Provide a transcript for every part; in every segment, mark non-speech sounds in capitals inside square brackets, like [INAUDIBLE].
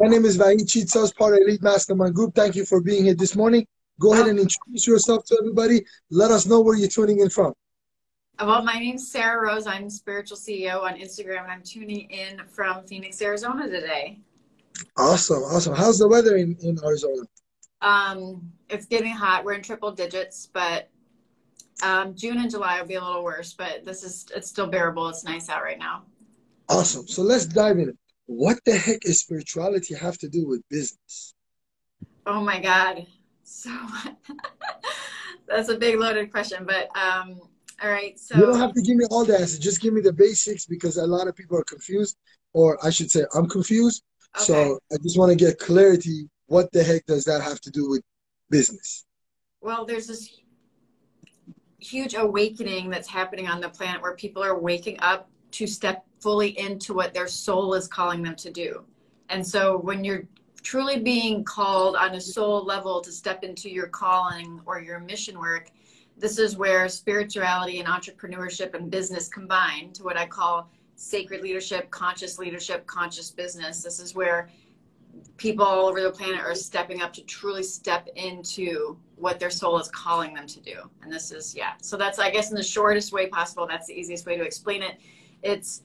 My name is Vahid Chitsaz, part of Elite Mastermind Group. Thank you for being here this morning. Go ahead and introduce yourself to everybody. Let us know where you're tuning in from. Well, my name's Sarah Rose. I'm spiritual CEO on Instagram, and I'm tuning in from Phoenix, Arizona today. Awesome, awesome. How's the weather in, in Arizona? Um, it's getting hot. We're in triple digits, but um, June and July will be a little worse. But this is it's still bearable. It's nice out right now. Awesome. So let's dive in. What the heck is spirituality have to do with business? Oh my God. So [LAUGHS] that's a big loaded question, but um, all right. So you don't have to give me all the answers. Just give me the basics because a lot of people are confused, or I should say, I'm confused. Okay. So I just want to get clarity. What the heck does that have to do with business? Well, there's this huge awakening that's happening on the planet where people are waking up to step fully into what their soul is calling them to do. And so when you're truly being called on a soul level to step into your calling or your mission work, this is where spirituality and entrepreneurship and business combine to what I call sacred leadership, conscious leadership, conscious business. This is where people all over the planet are stepping up to truly step into what their soul is calling them to do. And this is, yeah. So that's, I guess, in the shortest way possible, that's the easiest way to explain it. It's,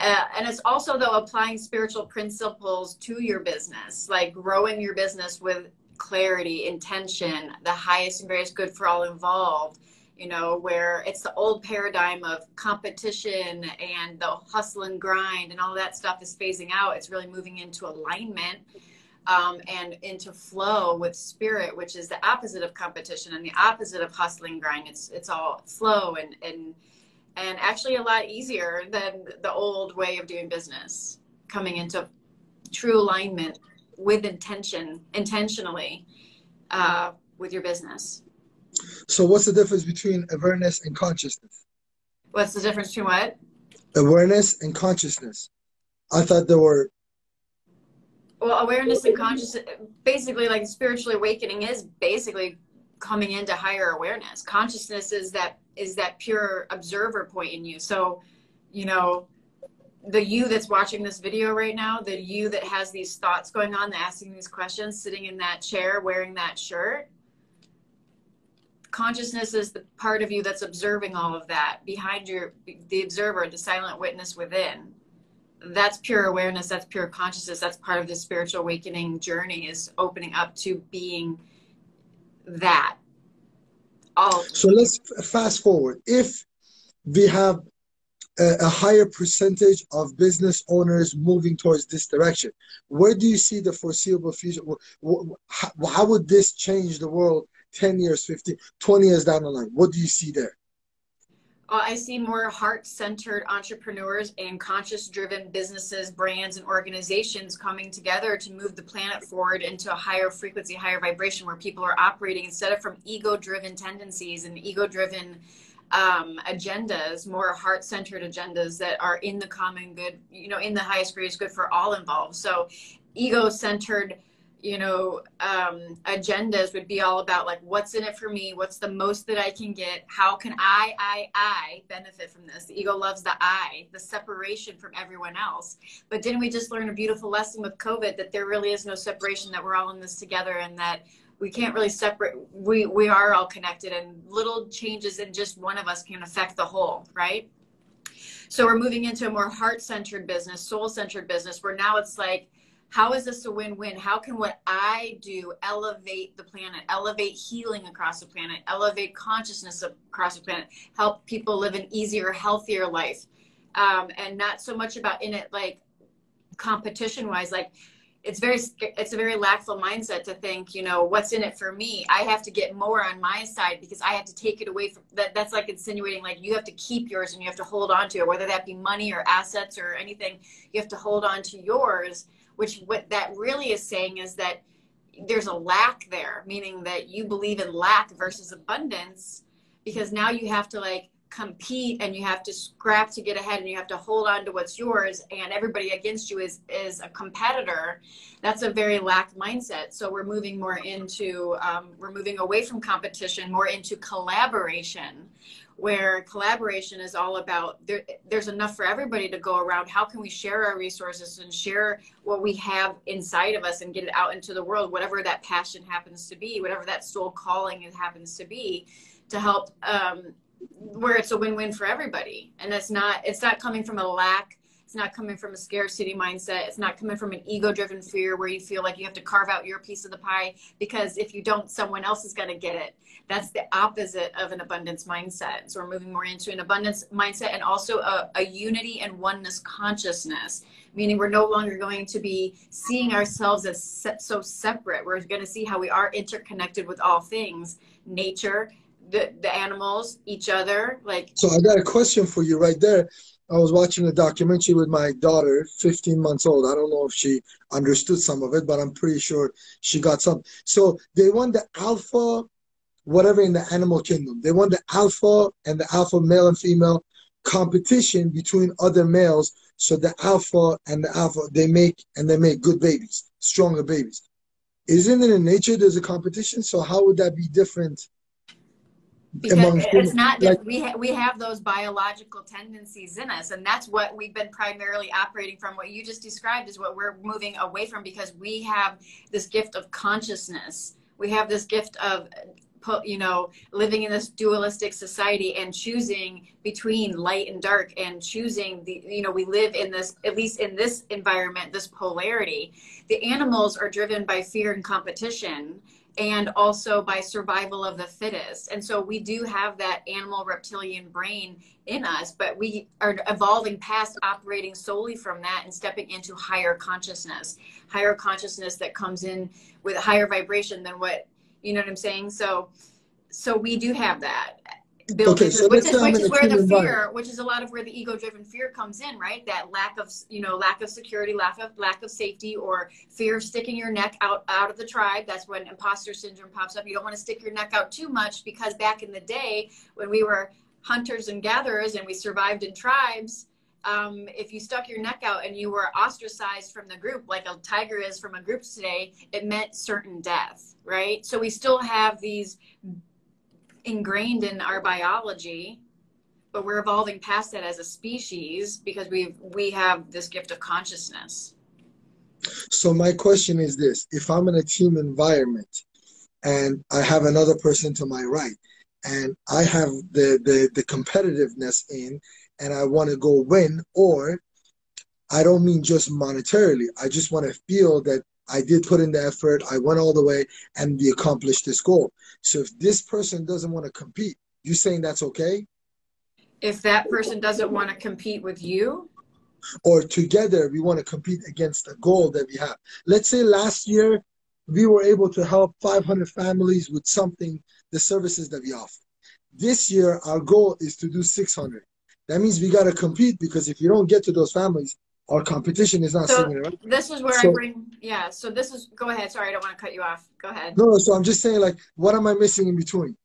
uh, and it's also though applying spiritual principles to your business, like growing your business with clarity, intention, the highest and greatest good for all involved. You know, where it's the old paradigm of competition and the hustle and grind and all that stuff is phasing out. It's really moving into alignment um, and into flow with spirit, which is the opposite of competition and the opposite of hustling grind. It's it's all flow and and and actually a lot easier than the old way of doing business. Coming into true alignment with intention, intentionally, uh, with your business. So, what's the difference between awareness and consciousness? What's the difference between what? Awareness and consciousness. I thought there were. Well, awareness and consciousness, basically, like spiritual awakening is basically coming into higher awareness. Consciousness is that is that pure observer point in you. So, you know, the you that's watching this video right now, the you that has these thoughts going on, the asking these questions, sitting in that chair, wearing that shirt, consciousness is the part of you that's observing all of that behind your the observer the silent witness within that's pure awareness that's pure consciousness that's part of the spiritual awakening journey is opening up to being that all so let's fast forward. If we have a, a higher percentage of business owners moving towards this direction where do you see the foreseeable future? How, how would this change the world 10 years 15 20 years down the line? What do you see there I see more heart centered entrepreneurs and conscious driven businesses, brands, and organizations coming together to move the planet forward into a higher frequency, higher vibration where people are operating instead of from ego driven tendencies and ego driven um, agendas, more heart centered agendas that are in the common good, you know, in the highest greatest good for all involved. So, ego centered you know um, agendas would be all about like what's in it for me? What's the most that i can get? How can i i i benefit from this? The ego loves the i the separation from everyone else. But didn't we just learn a beautiful lesson with covid that there really is no separation that we're all in this together and that we can't really separate we we are all connected and little changes in just one of us can affect the whole right? So we're moving into a more heart-centered business soul-centered business where now it's like how is this a win-win? How can what i do elevate the planet elevate healing across the planet elevate consciousness across the planet help people live an easier healthier life? Um, and not so much about in it like competition wise like it's very it's a very lackful mindset to think you know what's in it for me? I have to get more on my side because i have to take it away from that that's like insinuating like you have to keep yours and you have to hold on to it whether that be money or assets or anything you have to hold on to yours which what that really is saying is that there's a lack there, meaning that you believe in lack versus abundance, because now you have to like compete and you have to scrap to get ahead and you have to hold on to what's yours and everybody against you is is a competitor. That's a very lack mindset. So we're moving more into um, we're moving away from competition more into collaboration where collaboration is all about there, there's enough for everybody to go around. How can we share our resources and share what we have inside of us and get it out into the world whatever that passion happens to be whatever that soul calling it happens to be to help um, where it's a win-win for everybody. And it's not it's not coming from a lack it's not coming from a scarcity mindset it's not coming from an ego driven fear where you feel like you have to carve out your piece of the pie because if you don't someone else is going to get it that's the opposite of an abundance mindset so we're moving more into an abundance mindset and also a, a unity and oneness consciousness meaning we're no longer going to be seeing ourselves as se- so separate we're going to see how we are interconnected with all things nature the the animals, each other, like. So I got a question for you right there. I was watching a documentary with my daughter, 15 months old. I don't know if she understood some of it, but I'm pretty sure she got some. So they want the alpha, whatever in the animal kingdom. They want the alpha and the alpha male and female competition between other males. So the alpha and the alpha they make and they make good babies, stronger babies. Isn't it in nature there's a competition? So how would that be different because it's not like, we ha- we have those biological tendencies in us and that's what we've been primarily operating from. What you just described is what we're moving away from because we have this gift of consciousness. We have this gift of you know living in this dualistic society and choosing between light and dark and choosing the you know we live in this at least in this environment this polarity. The animals are driven by fear and competition and also by survival of the fittest. And so we do have that animal reptilian brain in us, but we are evolving past operating solely from that and stepping into higher consciousness, higher consciousness that comes in with higher vibration than what, you know what I'm saying? So, so we do have that built okay, so which is, which is where the fear which is a lot of where the ego driven fear comes in right? That lack of you know lack of security lack of lack of safety or fear of sticking your neck out out of the tribe. That's when imposter syndrome pops up. You don't want to stick your neck out too much because back in the day when we were hunters and gatherers and we survived in tribes um, if you stuck your neck out and you were ostracized from the group like a tiger is from a group today it meant certain death right? So we still have these ingrained in our biology but we're evolving past that as a species because we we have this gift of consciousness. So my question is this. If i'm in a team environment and i have another person to my right and i have the the, the competitiveness in and i want to go win or i don't mean just monetarily i just want to feel that I did put in the effort. I went all the way and we accomplished this goal. So if this person doesn't want to compete, you saying that's okay? If that person doesn't want to compete with you? Or together we want to compete against a goal that we have. Let's say last year we were able to help 500 families with something, the services that we offer. This year our goal is to do 600. That means we got to compete because if you don't get to those families, our competition is not so similar. This is where so, I bring, yeah. So this is, go ahead. Sorry, I don't want to cut you off. Go ahead. No, so I'm just saying, like, what am I missing in between?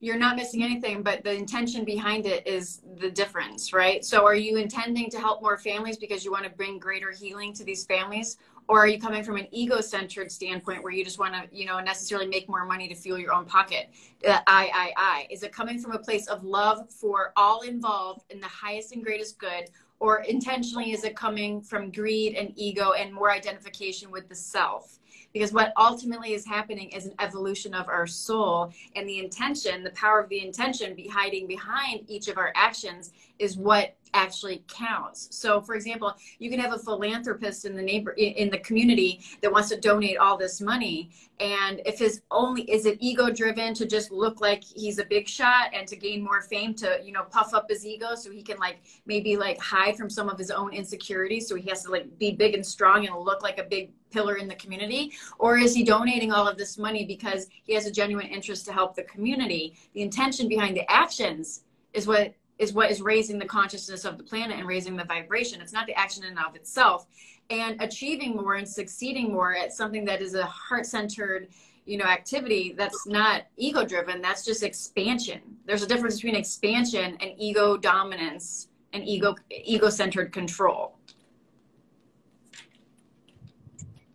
You're not missing anything, but the intention behind it is the difference, right? So are you intending to help more families because you want to bring greater healing to these families? Or are you coming from an ego-centered standpoint where you just want to, you know, necessarily make more money to fuel your own pocket? Uh, I, I, I. Is it coming from a place of love for all involved in the highest and greatest good? Or intentionally is it coming from greed and ego and more identification with the self? Because what ultimately is happening is an evolution of our soul and the intention the power of the intention be hiding behind each of our actions is what actually counts. So for example, you can have a philanthropist in the neighbor in the community that wants to donate all this money and if his only is it ego driven to just look like he's a big shot and to gain more fame to, you know, puff up his ego so he can like maybe like hide from some of his own insecurities so he has to like be big and strong and look like a big pillar in the community or is he donating all of this money because he has a genuine interest to help the community the intention behind the actions is what is what is raising the consciousness of the planet and raising the vibration. It's not the action in and of itself. And achieving more and succeeding more at something that is a heart centered, you know activity that's not ego driven that's just expansion there's a difference between expansion and ego dominance and ego ego centered control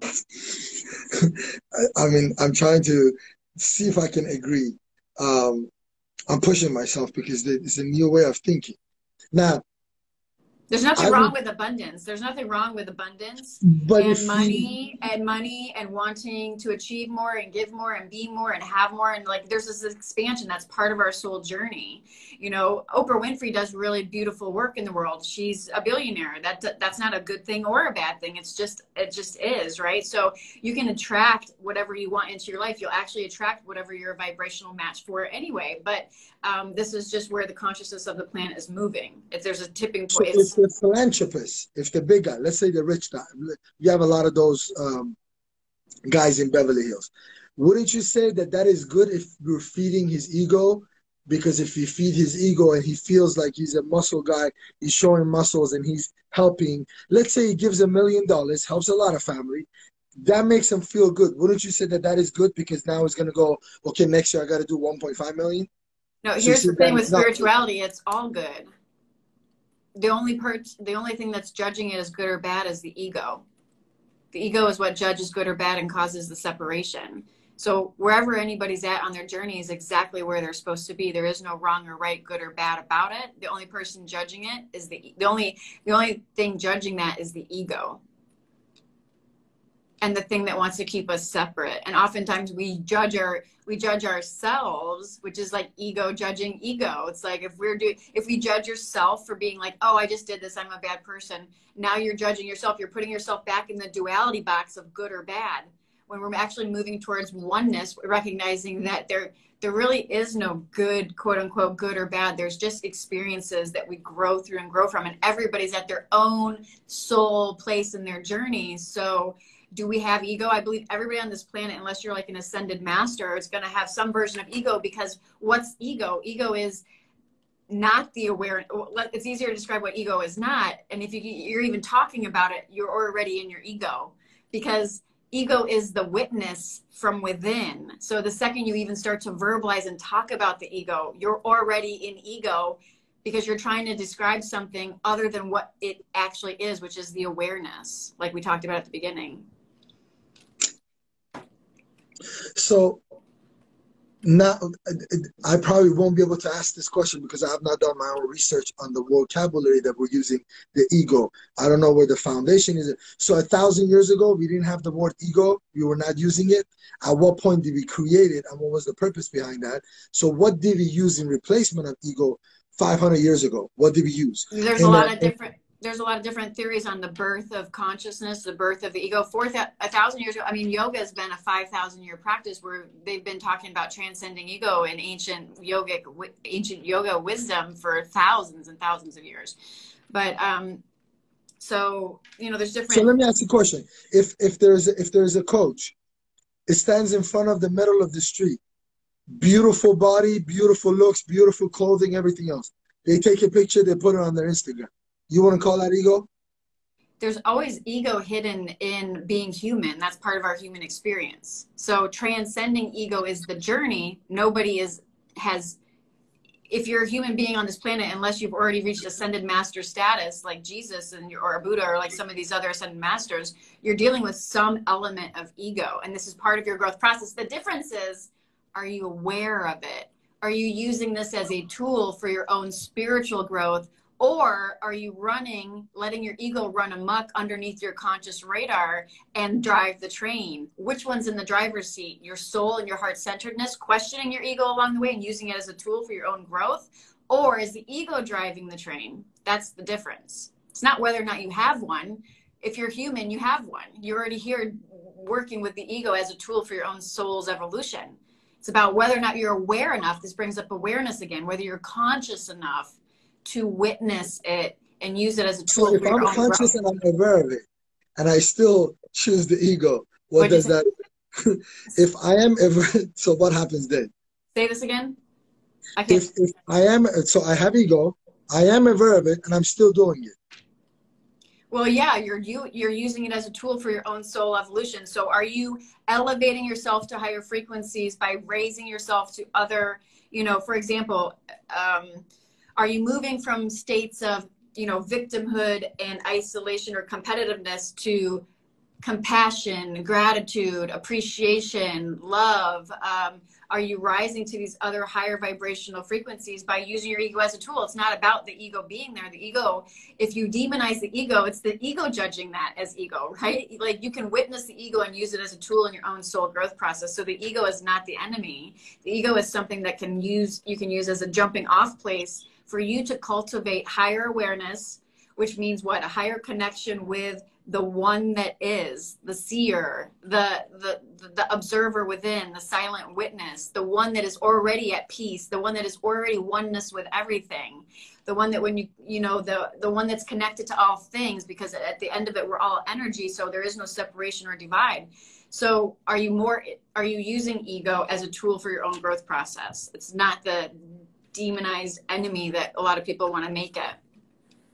[LAUGHS] I mean, I'm trying to see if I can agree. Um, I'm pushing myself because it's a new way of thinking. Now, there's nothing I wrong would, with abundance. There's nothing wrong with abundance but and money you, and money and wanting to achieve more and give more and be more and have more and like there's this expansion that's part of our soul journey. You know, Oprah Winfrey does really beautiful work in the world. She's a billionaire. That that's not a good thing or a bad thing. It's just it just is, right? So you can attract whatever you want into your life. You'll actually attract whatever your vibrational match for anyway. But um, this is just where the consciousness of the planet is moving. If there's a tipping point, so the philanthropist, if the big guy, let's say the rich guy, you have a lot of those um, guys in Beverly Hills. Wouldn't you say that that is good if you're feeding his ego? Because if you feed his ego and he feels like he's a muscle guy, he's showing muscles and he's helping. Let's say he gives a million dollars, helps a lot of family. That makes him feel good. Wouldn't you say that that is good because now he's going to go, okay, next year I got to do 1.5 million? No, here's the thing with spirituality, it's all good. The only part the only thing that's judging it as good or bad is the ego. The ego is what judges good or bad and causes the separation. So wherever anybody's at on their journey is exactly where they're supposed to be. There is no wrong or right, good or bad about it. The only person judging it is the the only the only thing judging that is the ego and the thing that wants to keep us separate and oftentimes we judge our we judge ourselves which is like ego judging ego. It's like if we're doing if we judge yourself for being like oh i just did this i'm a bad person now you're judging yourself you're putting yourself back in the duality box of good or bad. When we're actually moving towards oneness recognizing that there there really is no good quote unquote good or bad. There's just experiences that we grow through and grow from and everybody's at their own soul place in their journey. So do we have ego? I believe everybody on this planet, unless you're like an ascended master, is going to have some version of ego because what's ego? Ego is not the awareness. It's easier to describe what ego is not. And if you, you're even talking about it, you're already in your ego because ego is the witness from within. So the second you even start to verbalize and talk about the ego, you're already in ego because you're trying to describe something other than what it actually is, which is the awareness, like we talked about at the beginning. So now I probably won't be able to ask this question because I have not done my own research on the vocabulary that we're using, the ego. I don't know where the foundation is. So a thousand years ago, we didn't have the word ego. We were not using it. At what point did we create it and what was the purpose behind that? So what did we use in replacement of ego 500 years ago? What did we use? There's and a lot of different there's a lot of different theories on the birth of consciousness, the birth of the ego. Four a thousand years ago, I mean, yoga has been a five thousand year practice where they've been talking about transcending ego in ancient yogic, ancient yoga wisdom for thousands and thousands of years. But um, so you know, there's different. So let me ask you a question: If if there's if there's a coach, it stands in front of the middle of the street, beautiful body, beautiful looks, beautiful clothing, everything else. They take a picture, they put it on their Instagram you want to call that ego? There's always ego hidden in being human. That's part of our human experience. So transcending ego is the journey. Nobody is has if you're a human being on this planet, unless you've already reached ascended master status, like Jesus and or a Buddha or like some of these other ascended masters, you're dealing with some element of ego, and this is part of your growth process. The difference is, are you aware of it? Are you using this as a tool for your own spiritual growth, or are you running, letting your ego run amok underneath your conscious radar and drive the train? Which one's in the driver's seat? Your soul and your heart centeredness, questioning your ego along the way and using it as a tool for your own growth? Or is the ego driving the train? That's the difference. It's not whether or not you have one. If you're human, you have one. You're already here working with the ego as a tool for your own soul's evolution. It's about whether or not you're aware enough. This brings up awareness again, whether you're conscious enough to witness it and use it as a tool. So if I'm conscious growth. and I'm aware of it, and I still choose the ego, what, what does that? [LAUGHS] if I am ever, [LAUGHS] so what happens then? Say this again. If, if I am, so I have ego, I am aware of it, and I'm still doing it. Well, yeah, you're you you're using it as a tool for your own soul evolution. So, are you elevating yourself to higher frequencies by raising yourself to other? You know, for example, um, are you moving from states of you know victimhood and isolation or competitiveness to compassion, gratitude, appreciation, love? Um, are you rising to these other higher vibrational frequencies by using your ego as a tool? It's not about the ego being there. The ego, if you demonize the ego, it's the ego judging that as ego, right? Like you can witness the ego and use it as a tool in your own soul growth process. So the ego is not the enemy. The ego is something that can use you can use as a jumping off place for you to cultivate higher awareness, which means what? A higher connection with the one that is the seer the, the the observer within the silent witness the one that is already at peace the one that is already oneness with everything the one that when you you know the the one that's connected to all things because at the end of it we're all energy so there is no separation or divide so are you more are you using ego as a tool for your own growth process it's not the demonized enemy that a lot of people want to make it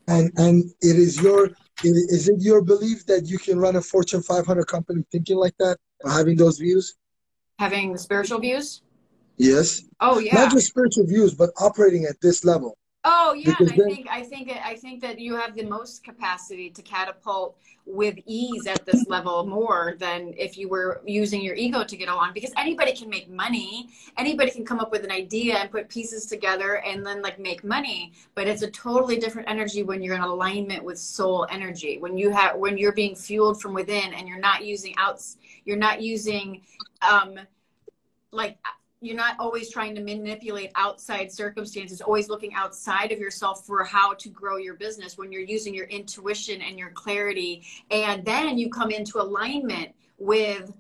and and it is your is it your belief that you can run a Fortune 500 company thinking like that, having those views? Having the spiritual views? Yes. Oh yeah. Not just spiritual views, but operating at this level. Oh yeah, and I then, think I think I think that you have the most capacity to catapult with ease at this level more than if you were using your ego to get along because anybody can make money. Anybody can come up with an idea and put pieces together and then like make money but it's a totally different energy when you're in alignment with soul energy. When you have when you're being fueled from within and you're not using outs you're not using um like you're not always trying to manipulate outside circumstances always looking outside of yourself for how to grow your business when you're using your intuition and your clarity. And then you come into alignment with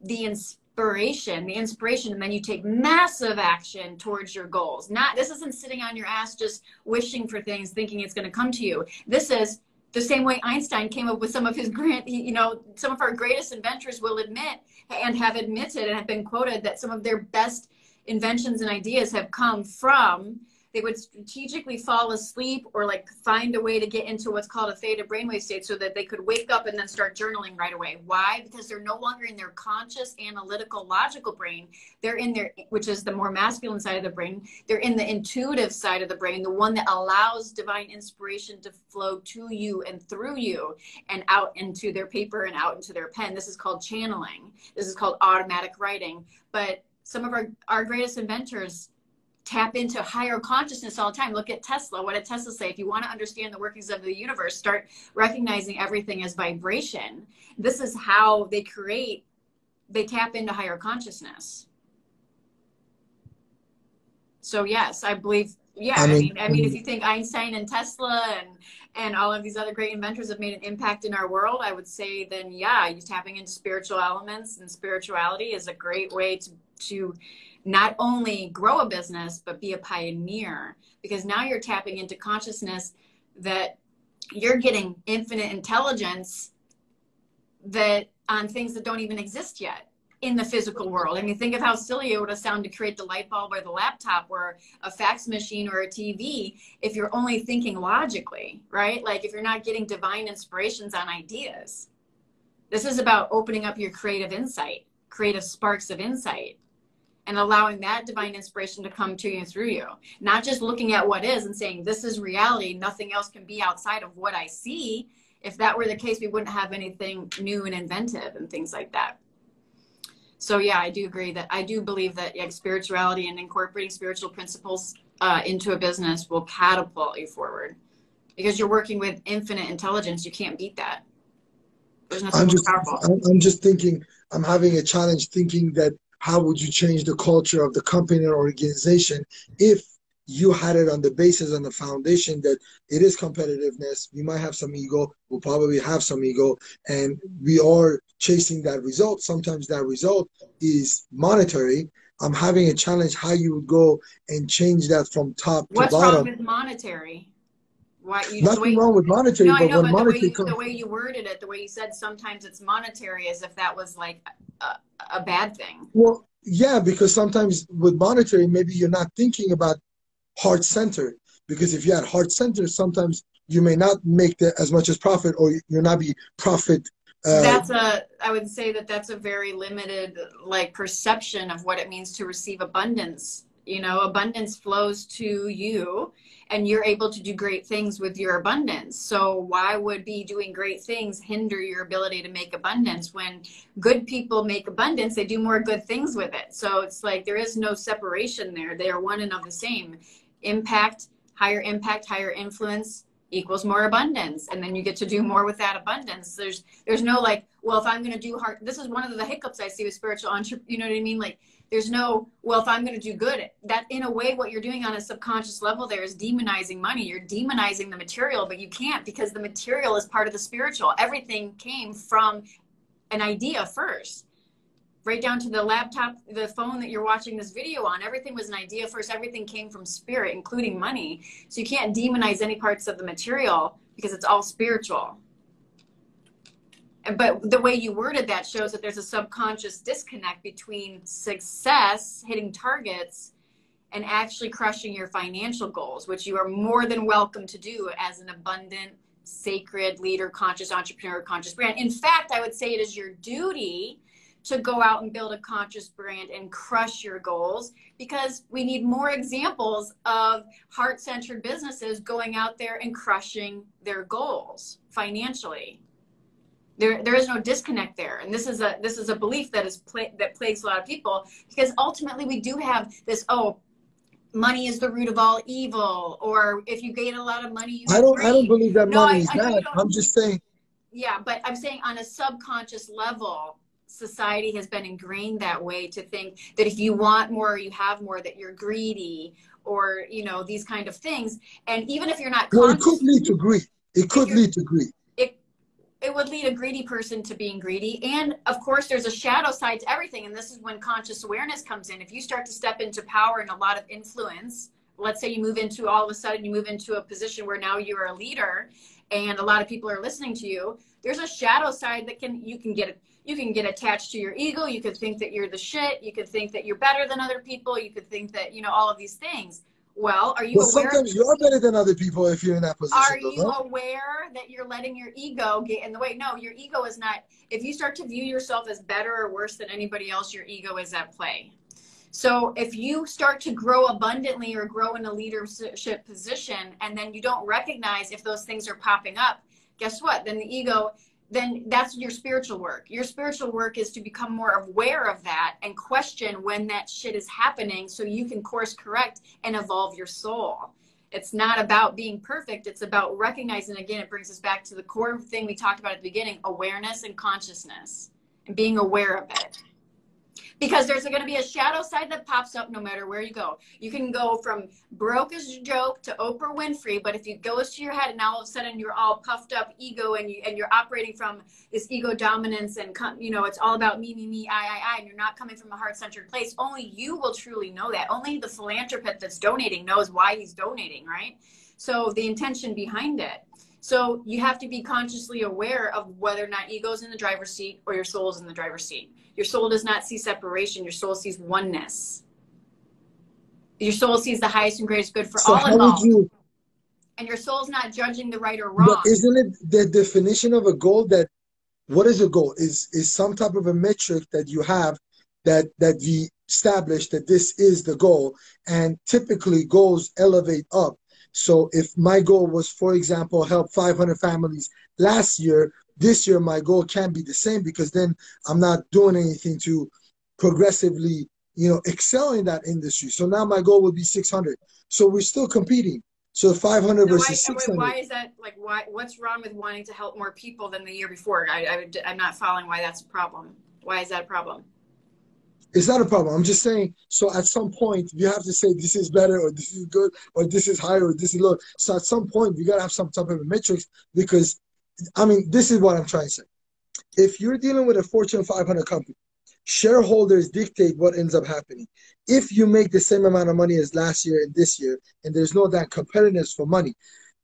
the inspiration the inspiration and then you take massive action towards your goals. Not this isn't sitting on your ass just wishing for things thinking it's going to come to you. This is the same way Einstein came up with some of his grant, you know, some of our greatest inventors will admit and have admitted and have been quoted that some of their best inventions and ideas have come from they would strategically fall asleep or like find a way to get into what's called a theta brainwave state so that they could wake up and then start journaling right away. Why? Because they're no longer in their conscious, analytical, logical brain. They're in their, which is the more masculine side of the brain. They're in the intuitive side of the brain, the one that allows divine inspiration to flow to you and through you and out into their paper and out into their pen. This is called channeling. This is called automatic writing. But some of our, our greatest inventors tap into higher consciousness all the time. Look at Tesla. What did Tesla say? If you want to understand the workings of the universe, start recognizing everything as vibration. This is how they create, they tap into higher consciousness. So yes, I believe. Yeah, I mean, I mean, I mean, if mm-hmm. you think Einstein and Tesla and and all of these other great inventors have made an impact in our world, I would say then yeah, you tapping into spiritual elements and spirituality is a great way to to not only grow a business but be a pioneer because now you're tapping into consciousness that you're getting infinite intelligence that on things that don't even exist yet in the physical world. I mean, think of how silly it would have sounded to create the light bulb or the laptop or a fax machine or a TV if you're only thinking logically, right? Like if you're not getting divine inspirations on ideas. This is about opening up your creative insight, creative sparks of insight and allowing that divine inspiration to come to you through you. Not just looking at what is and saying, this is reality, nothing else can be outside of what I see. If that were the case, we wouldn't have anything new and inventive and things like that. So, yeah, I do agree that I do believe that like, spirituality and incorporating spiritual principles uh, into a business will catapult you forward because you're working with infinite intelligence. You can't beat that. I'm just, powerful. I'm just thinking, I'm having a challenge thinking that how would you change the culture of the company or organization if you had it on the basis and the foundation that it is competitiveness? We might have some ego we'll probably have some ego and we are chasing that result. Sometimes that result is monetary. I'm having a challenge how you would go and change that from top What's to bottom what's wrong with monetary why you, Nothing way, wrong with monetary, no, but know, when but monetary the way, you, comes, the way you worded it, the way you said sometimes it's monetary, as if that was like a, a bad thing. Well, yeah, because sometimes with monetary, maybe you're not thinking about heart center. Because if you had heart center, sometimes you may not make the, as much as profit or you're not be profit uh, that's a i would say that that's a very limited like perception of what it means to receive abundance you know abundance flows to you and you're able to do great things with your abundance. So why would be doing great things hinder your ability to make abundance when good people make abundance they do more good things with it? So it's like there is no separation there. They are one and of the same. Impact higher impact higher influence equals more abundance. And then you get to do more with that abundance. There's there's no like well if i'm going to do hard this is one of the hiccups i see with spiritual entrepreneur you know what i mean? Like there's no well if i'm going to do good that in a way what you're doing on a subconscious level there is demonizing money you're demonizing the material but you can't because the material is part of the spiritual everything came from an idea first right down to the laptop, the phone that you're watching this video on. Everything was an idea first. Everything came from spirit, including money. So you can't demonize any parts of the material because it's all spiritual. But the way you worded that shows that there's a subconscious disconnect between success, hitting targets, and actually crushing your financial goals, which you are more than welcome to do as an abundant, sacred leader, conscious entrepreneur, conscious brand. In fact, I would say it is your duty to go out and build a conscious brand and crush your goals because we need more examples of heart centered businesses going out there and crushing their goals financially. There, there is no disconnect there, and this is a this is a belief that is pla- that plagues a lot of people because ultimately we do have this oh money is the root of all evil or if you gain a lot of money I don't I don't believe that no, money I, is bad. I'm just saying. Yeah but i'm saying on a subconscious level society has been ingrained that way to think that if you want more you have more that you're greedy or you know these kind of things. And even if you're not well, it could lead to greed. It could lead to greed it would lead a greedy person to being greedy and of course there's a shadow side to everything and this is when conscious awareness comes in if you start to step into power and a lot of influence let's say you move into all of a sudden you move into a position where now you're a leader and a lot of people are listening to you there's a shadow side that can you can get you can get attached to your ego. You could think that you're the shit. You could think that you're better than other people. You could think that, you know, all of these things. Well, are you well, aware? Sometimes you're better than other people if you're in that position. Are you aware that you're letting your ego get in the way? No, your ego is not. If you start to view yourself as better or worse than anybody else, your ego is at play. So if you start to grow abundantly or grow in a leadership position and then you don't recognize if those things are popping up, guess what? Then the ego then that's your spiritual work. Your spiritual work is to become more aware of that and question when that shit is happening so you can course correct and evolve your soul. It's not about being perfect, it's about recognizing again, it brings us back to the core thing we talked about at the beginning awareness and consciousness and being aware of it because there's going to be a shadow side that pops up no matter where you go. You can go from broke as a joke to Oprah Winfrey, but if it goes to your head and all of a sudden you're all puffed up ego and you and you're operating from this ego dominance and you know it's all about me me me I I I and you're not coming from a heart centered place. Only you will truly know that. Only the philanthropist that's donating knows why he's donating, right? So the intention behind it. So you have to be consciously aware of whether or not ego's in the driver's seat or your soul's in the driver's seat your soul does not see separation. Your soul sees oneness. Your soul sees the highest and greatest good for so all involved. You, and your soul's not judging the right or wrong. But isn't it the definition of a goal that what is a goal? Is is some type of a metric that you have that that we establish that this is the goal and typically goals elevate up so if my goal was for example help 500 families last year this year my goal can't be the same because then I'm not doing anything to progressively, you know, excel in that industry. So now my goal would be 600. So we're still competing. So 500 versus why, 600. Why is that? Like, why? What's wrong with wanting to help more people than the year before? I, I, I'm not following why that's a problem. Why is that a problem? It's not a problem. I'm just saying. So at some point, you have to say this is better, or this is good, or this is higher, or this is low. So at some point, you gotta have some type of a matrix because I mean, this is what I'm trying to say. If you're dealing with a Fortune 500 company, shareholders dictate what ends up happening. If you make the same amount of money as last year and this year, and there's no that competitiveness for money,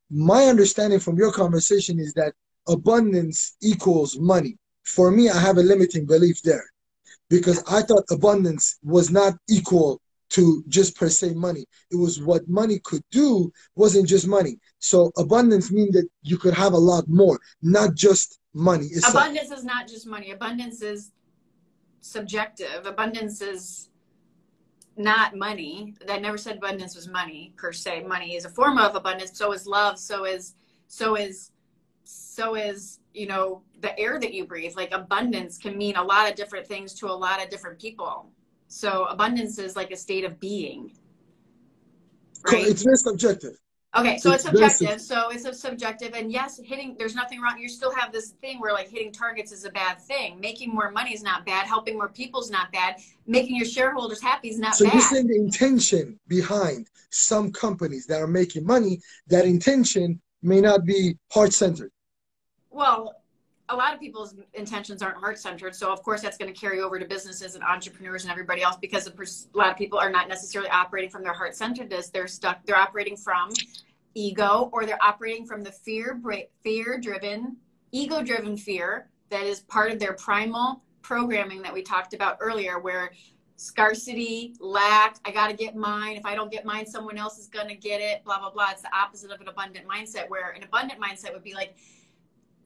my understanding from your conversation is that abundance equals money. For me, I have a limiting belief there because I thought abundance was not equal to just per se money. It was what money could do wasn't just money. So abundance means that you could have a lot more, not just money. Itself. Abundance is not just money. Abundance is subjective. Abundance is not money. I never said abundance was money per se. Money is a form of abundance. So is love. So is so is so is you know the air that you breathe. Like abundance can mean a lot of different things to a lot of different people. So abundance is like a state of being. Right? It's very subjective. Okay, so it's, it's subjective. So it's a subjective, and yes, hitting. There's nothing wrong. You still have this thing where like hitting targets is a bad thing. Making more money is not bad. Helping more people is not bad. Making your shareholders happy is not so bad. You're saying the intention behind some companies that are making money, that intention may not be heart centered. Well, a lot of people's intentions aren't heart centered. So of course that's going to carry over to businesses and entrepreneurs and everybody else because a lot of people are not necessarily operating from their heart centeredness. They're stuck. They're operating from ego or they're operating from the fear fear driven, ego driven fear that is part of their primal programming that we talked about earlier where scarcity, lack, I got to get mine. If I don't get mine, someone else is going to get it, blah, blah, blah. It's the opposite of an abundant mindset, where an abundant mindset would be like,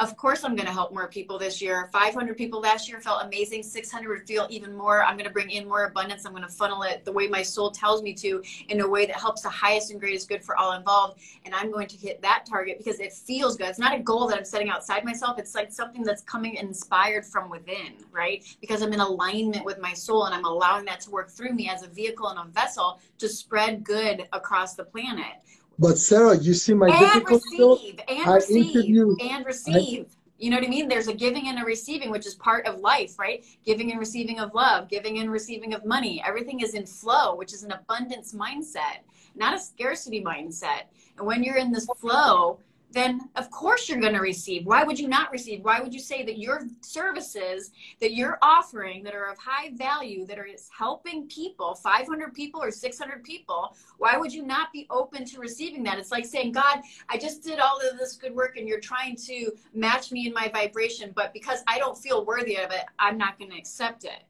of course i'm going to help more people this year. 500 people last year felt amazing. 600 would feel even more. I'm going to bring in more abundance. I'm going to funnel it the way my soul tells me to in a way that helps the highest and greatest good for all involved. And i'm going to hit that target because it feels good. It's not a goal that i'm setting outside myself. It's like something that's coming inspired from within right? Because i'm in alignment with my soul and i'm allowing that to work through me as a vehicle and a vessel to spread good across the planet but Sarah, you see my and difficulty. Receive, and I receive, and receive. I, you know what I mean? There's a giving and a receiving, which is part of life, right? Giving and receiving of love, giving and receiving of money. Everything is in flow, which is an abundance mindset, not a scarcity mindset. And when you're in this flow, then of course you're going to receive. Why would you not receive? Why would you say that your services that you're offering that are of high value, that are helping people, 500 people or 600 people, why would you not be open to receiving that? It's like saying, God, I just did all of this good work and you're trying to match me in my vibration, but because I don't feel worthy of it, I'm not going to accept it.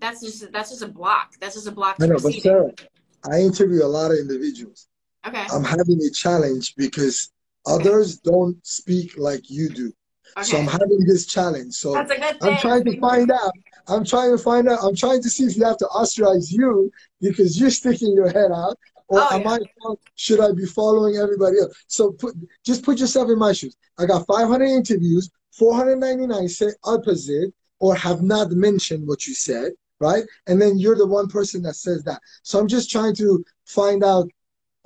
That's just that's just a block. That's just a block. I know, but Sarah, I interview a lot of individuals. Okay. I'm having a challenge because Others don't speak like you do. Okay. So I'm having this challenge. So I'm trying to find out. I'm trying to find out. I'm trying to see if you have to ostracize you because you're sticking your head out, or oh, am yeah. I? Should I be following everybody else? So put just put yourself in my shoes. I got 500 interviews. 499 say opposite or have not mentioned what you said, right? And then you're the one person that says that. So I'm just trying to find out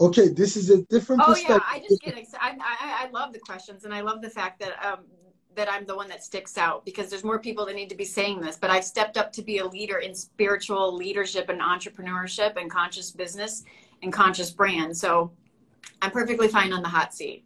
okay, this is a different oh, yeah, I just get excited. I, I, love the questions, and I love the fact that um, that I'm the one that sticks out because there's more people that need to be saying this. But I've stepped up to be a leader in spiritual leadership and entrepreneurship and conscious business and conscious brand. So I'm perfectly fine on the hot seat.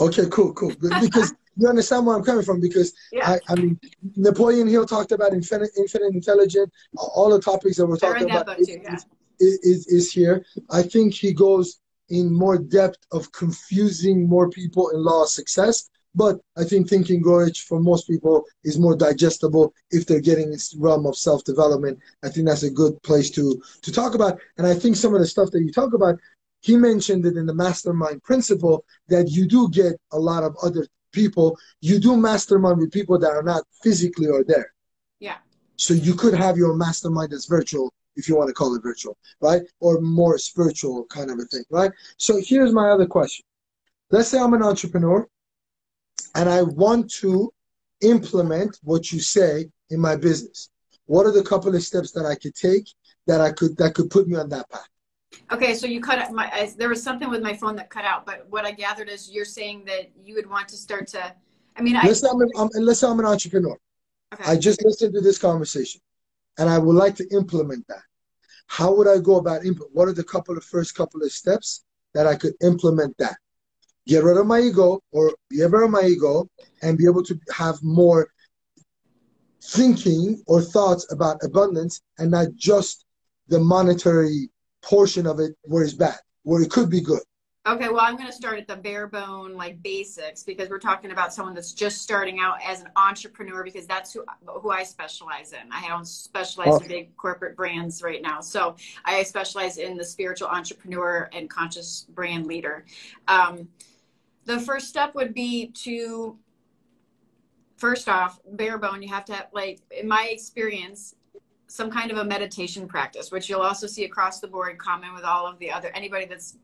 Okay, cool, cool. Because [LAUGHS] you understand where I'm coming from because yeah. I, I mean Napoleon Hill talked about infinite, infinite intelligence, all the topics that we're talking about. Is, too, yeah. is, is, is here. I think he goes in more depth of confusing more people in law of success. But I think thinking and Grow Rich for most people is more digestible if they're getting this realm of self-development. I think that's a good place to to talk about. And I think some of the stuff that you talk about, he mentioned it in the mastermind principle that you do get a lot of other people. You do mastermind with people that are not physically or there. Yeah. So you could have your mastermind that's virtual if you want to call it virtual, right? Or more spiritual kind of a thing, right? So here's my other question. Let's say I'm an entrepreneur and I want to implement what you say in my business. What are the couple of steps that I could take that I could that could put me on that path? Okay, so you cut out my. I, there was something with my phone that cut out, but what I gathered is you're saying that you would want to start to. I mean, let's I, say I'm an, I'm, let's say I'm an entrepreneur. Okay. I just listened to this conversation and I would like to implement that. How would I go about implement? What are the couple of first couple of steps that I could implement that? Get rid of my ego or get rid of my ego and be able to have more thinking or thoughts about abundance and not just the monetary portion of it where it's bad, where it could be good. Okay, well, I'm going to start at the bare bone, like basics, because we're talking about someone that's just starting out as an entrepreneur, because that's who who I specialize in. I don't specialize oh. in big corporate brands right now, so I specialize in the spiritual entrepreneur and conscious brand leader. Um, the first step would be to, first off, bare bone. You have to have, like, in my experience, some kind of a meditation practice, which you'll also see across the board common with all of the other anybody that's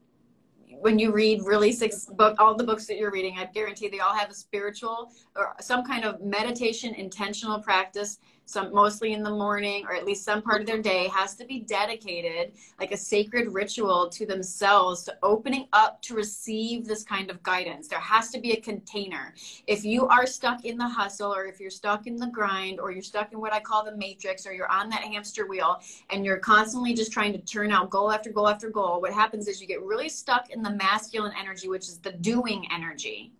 when you read really six book all the books that you're reading i guarantee they all have a spiritual or some kind of meditation intentional practice some mostly in the morning or at least some part of their day has to be dedicated like a sacred ritual to themselves to opening up to receive this kind of guidance. There has to be a container. If you are stuck in the hustle or if you're stuck in the grind or you're stuck in what i call the matrix or you're on that hamster wheel and you're constantly just trying to turn out goal after goal after goal what happens is you get really stuck in the masculine energy which is the doing energy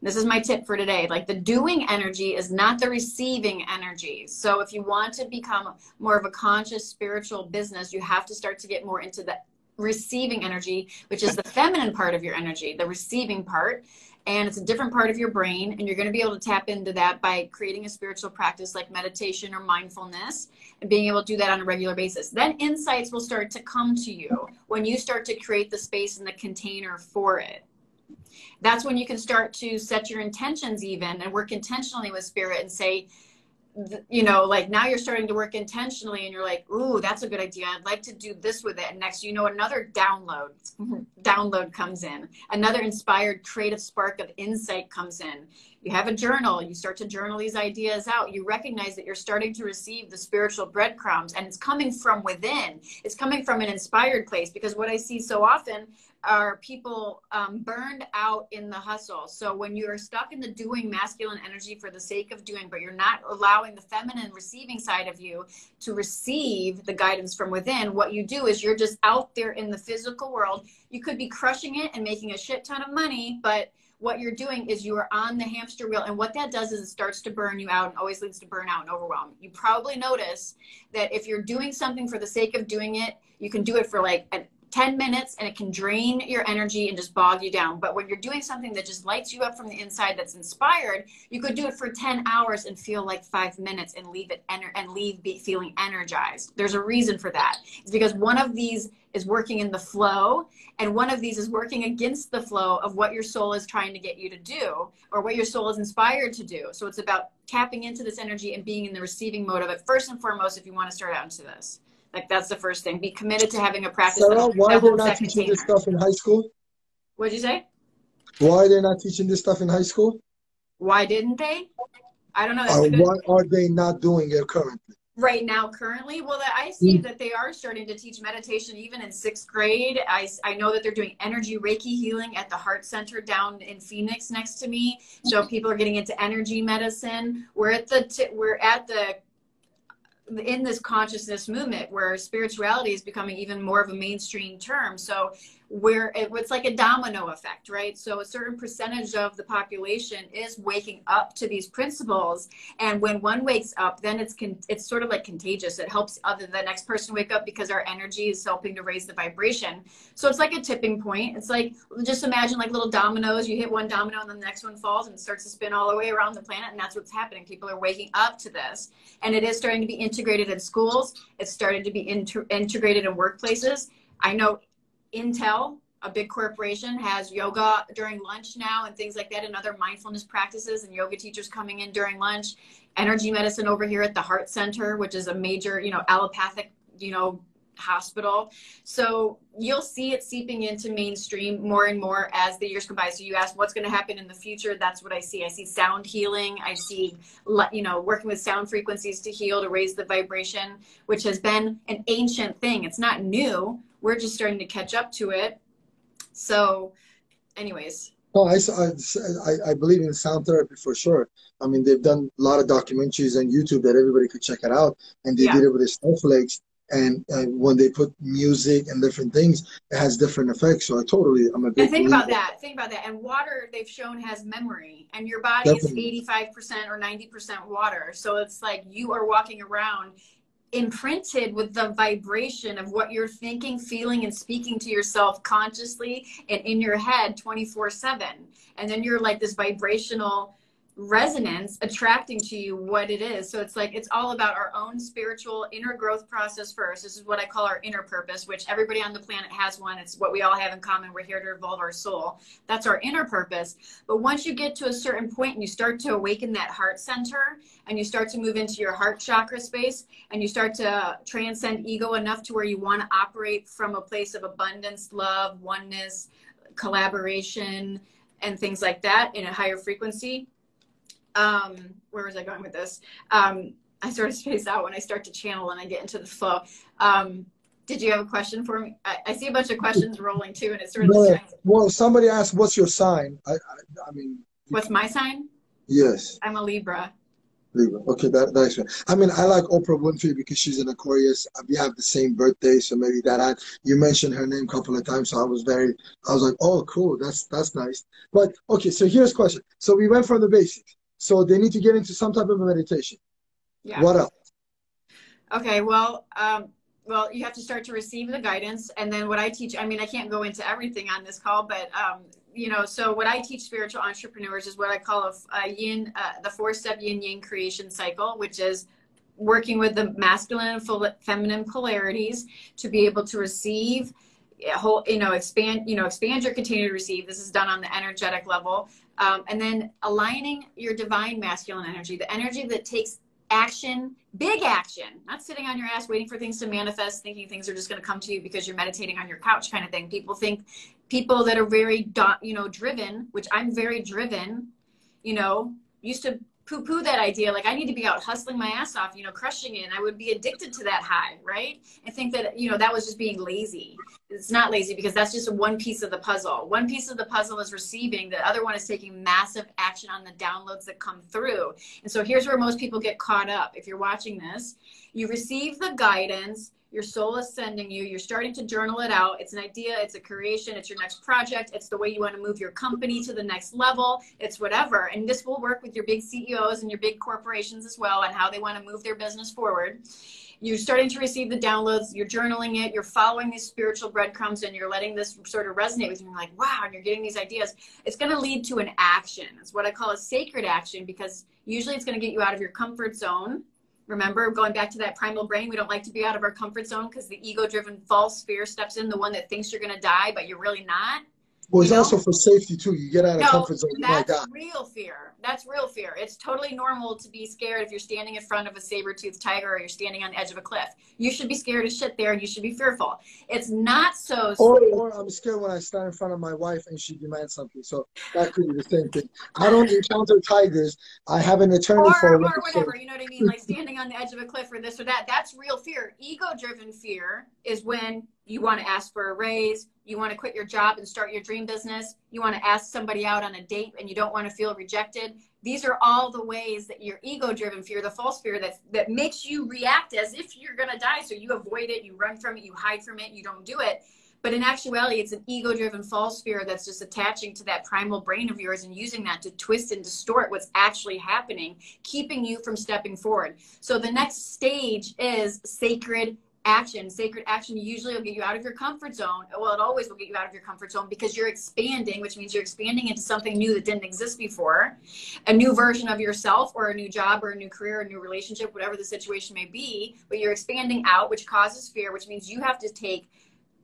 this is my tip for today. Like the doing energy is not the receiving energy. So if you want to become more of a conscious spiritual business, you have to start to get more into the receiving energy, which is the [LAUGHS] feminine part of your energy, the receiving part. And it's a different part of your brain. And you're going to be able to tap into that by creating a spiritual practice like meditation or mindfulness and being able to do that on a regular basis. Then insights will start to come to you when you start to create the space and the container for it that's when you can start to set your intentions even and work intentionally with spirit and say you know like now you're starting to work intentionally and you're like ooh that's a good idea. I'd like to do this with it. And next you know another download mm-hmm. download comes in. Another inspired creative spark of insight comes in. You have a journal. You start to journal these ideas out. You recognize that you're starting to receive the spiritual breadcrumbs and it's coming from within. It's coming from an inspired place because what i see so often are people um, burned out in the hustle. So when you are stuck in the doing masculine energy for the sake of doing, but you're not allowing the feminine receiving side of you to receive the guidance from within, what you do is you're just out there in the physical world. You could be crushing it and making a shit ton of money, but what you're doing is you are on the hamster wheel and what that does is it starts to burn you out and always leads to burnout and overwhelm you probably notice that if you're doing something for the sake of doing it you can do it for like an 10 minutes and it can drain your energy and just bog you down. But when you're doing something that just lights you up from the inside that's inspired, you could do it for 10 hours and feel like five minutes and leave it and leave be feeling energized. There's a reason for that. It's because one of these is working in the flow and one of these is working against the flow of what your soul is trying to get you to do or what your soul is inspired to do. So it's about tapping into this energy and being in the receiving mode of it first and foremost if you want to start out into this. Like that's the first thing. Be committed to having a practice. Sarah, why are they not teaching container. this stuff in high school? What'd you say? Why are they not teaching this stuff in high school? Why didn't they? I don't know. Uh, why are they not doing it currently? Right now, currently, well, I see mm. that they are starting to teach meditation even in sixth grade. I, I know that they're doing energy Reiki healing at the Heart Center down in Phoenix next to me. So people are getting into energy medicine. We're at the t- we're at the in this consciousness movement where spirituality is becoming even more of a mainstream term. So where it, it's like a domino effect, right? So a certain percentage of the population is waking up to these principles, and when one wakes up, then it's con- it's sort of like contagious. It helps other the next person wake up because our energy is helping to raise the vibration. So it's like a tipping point. It's like just imagine like little dominoes. You hit one domino, and then the next one falls, and starts to spin all the way around the planet, and that's what's happening. People are waking up to this, and it is starting to be integrated in schools. It's starting to be inter- integrated in workplaces. I know Intel, a big corporation, has yoga during lunch now and things like that, and other mindfulness practices and yoga teachers coming in during lunch. Energy medicine over here at the Heart Center, which is a major, you know, allopathic, you know, hospital. So you'll see it seeping into mainstream more and more as the years go by. So you ask what's going to happen in the future. That's what I see. I see sound healing. I see, you know, working with sound frequencies to heal, to raise the vibration, which has been an ancient thing. It's not new we're just starting to catch up to it. So, anyways. Oh, I, I, I believe in sound therapy for sure. I mean, they've done a lot of documentaries on YouTube that everybody could check it out, and they yeah. did it with the snowflakes. And uh, when they put music and different things, it has different effects. So I totally, I'm a big. And think about that. Think about that. And water, they've shown has memory, and your body Definitely. is 85% or 90% water. So it's like you are walking around imprinted with the vibration of what you're thinking, feeling, and speaking to yourself consciously and in your head 24 7. And then you're like this vibrational resonance attracting to you what it is. So it's like it's all about our own spiritual inner growth process first. This is what I call our inner purpose, which everybody on the planet has one. It's what we all have in common. We're here to evolve our soul. That's our inner purpose. But once you get to a certain point and you start to awaken that heart center and you start to move into your heart chakra space and you start to transcend ego enough to where you want to operate from a place of abundance, love, oneness, collaboration, and things like that in a higher frequency um, where was I going with this? Um, I sort of space out when I start to channel and I get into the flow. Um, did you have a question for me? I, I, see a bunch of questions rolling too, and it's sort of. Well, somebody asked, "What's your sign?" I, I, I mean. What's my sign? Yes. I'm a Libra. Libra. Okay, that that's right. I mean, I like Oprah Winfrey because she's an Aquarius. We have the same birthday, so maybe that. I, you mentioned her name a couple of times, so I was very. I was like, "Oh, cool. That's that's nice." But okay, so here's a question. So we went from the basics. So they need to get into some type of a meditation. Yeah. What else? Okay, well, um, well, you have to start to receive the guidance, and then what I teach. I mean, I can't go into everything on this call, but um, you know, so what I teach spiritual entrepreneurs is what I call a, a yin, uh, the four-step yin yang creation cycle, which is working with the masculine and feminine polarities to be able to receive whole you know expand you know expand your container to receive this is done on the energetic level um, and then aligning your divine masculine energy the energy that takes action big action not sitting on your ass waiting for things to manifest thinking things are just going to come to you because you're meditating on your couch kind of thing. People think people that are very you know driven which i'm very driven you know used to poo poo that idea. Like I need to be out hustling my ass off, you know, crushing it. And I would be addicted to that high, right? And think that, you know, that was just being lazy. It's not lazy because that's just one piece of the puzzle. One piece of the puzzle is receiving, the other one is taking massive action on the downloads that come through. And so here's where most people get caught up. If you're watching this, you receive the guidance, your soul is sending you. You're starting to journal it out. It's an idea. It's a creation. It's your next project. It's the way you want to move your company to the next level. It's whatever. And this will work with your big ceos and your big corporations as well and how they want to move their business forward. You're starting to receive the downloads. You're journaling it. You're following these spiritual breadcrumbs and you're letting this sort of resonate with you. You're like wow and you're getting these ideas. It's going to lead to an action. It's what i call a sacred action because usually it's going to get you out of your comfort zone Remember, going back to that primal brain, we don't like to be out of our comfort zone because the ego driven false fear steps in, the one that thinks you're going to die, but you're really not. Well, it's know? also for safety too. You get out of no, comfort zone. That's real fear. That's real fear. It's totally normal to be scared if you're standing in front of a saber-toothed tiger or you're standing on the edge of a cliff. You should be scared as shit there and you should be fearful. It's not so or, or, I'm scared when I stand in front of my wife and she demands something. So that could be the same thing. I don't encounter tigers. I have an attorney or, for or whatever. You know what I mean? Like standing on the edge of a cliff or this or that. That's real fear. Ego-driven fear is when you want to ask for a raise, you want to quit your job and start your dream business, you want to ask somebody out on a date and you don't want to feel rejected. These are all the ways that your ego driven fear, the false fear that, that makes you react as if you're going to die. So you avoid it, you run from it, you hide from it, you don't do it. But in actuality, it's an ego driven false fear that's just attaching to that primal brain of yours and using that to twist and distort what's actually happening, keeping you from stepping forward. So the next stage is sacred action, sacred action usually will get you out of your comfort zone. Well, it always will get you out of your comfort zone because you're expanding, which means you're expanding into something new that didn't exist before, a new version of yourself or a new job or a new career, a new relationship, whatever the situation may be. But you're expanding out, which causes fear, which means you have to take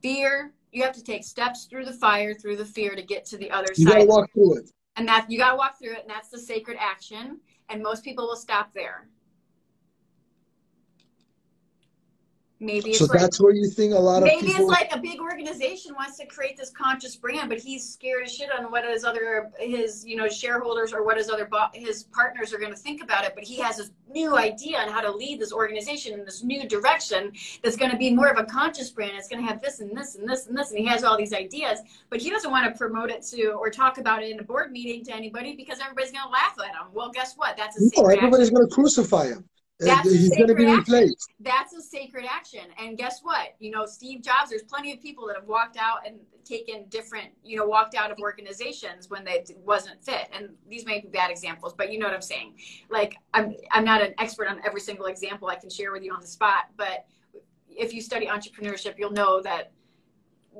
fear, you have to take steps through the fire, through the fear to get to the other you side. You gotta walk through it. And that you gotta walk through it, and that's the sacred action. And most people will stop there maybe so like, that's where you think a lot of maybe people... it's like a big organization wants to create this conscious brand but he's scared as shit on what his other his you know shareholders or what his other his partners are going to think about it but he has this new idea on how to lead this organization in this new direction that's going to be more of a conscious brand. It's going to have this and this and this and this and he has all these ideas but he doesn't want to promote it to or talk about it in a board meeting to anybody because everybody's going to laugh at him. Well guess what? That's a no, everybody's going to crucify him that's he's going to be replaced. That's a sacred action. And guess what? You know, Steve Jobs, there's plenty of people that have walked out and taken different, you know, walked out of organizations when they wasn't fit. And these may be bad examples, but you know what I'm saying. Like I'm I'm not an expert on every single example I can share with you on the spot, but if you study entrepreneurship, you'll know that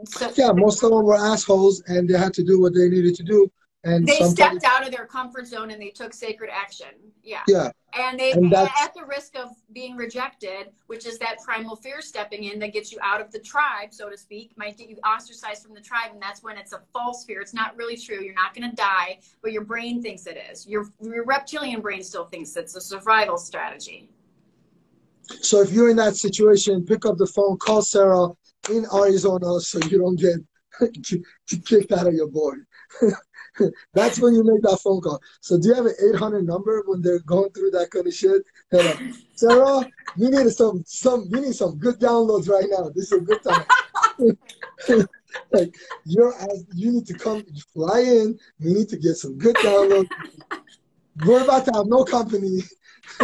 so, yeah, most of them were assholes and they had to do what they needed to do and they stepped out of their comfort zone and they took sacred action. Yeah. Yeah. And they and at the risk of being rejected, which is that primal fear stepping in that gets you out of the tribe, so to speak, might get you ostracized from the tribe, and that's when it's a false fear. It's not really true. You're not going to die, but your brain thinks it is. Your your reptilian brain still thinks it's a survival strategy. So if you're in that situation, pick up the phone, call Sarah in Arizona, so you don't get [LAUGHS] kicked out of your board. [LAUGHS] That's when you make that phone call. So do you have an 800 number when they're going through that kind of shit? Like, Sarah, we need some some we need some good downloads right now. This is a good time. [LAUGHS] like you're as you need to come fly in. We need to get some good downloads. We're about to have no company. [LAUGHS]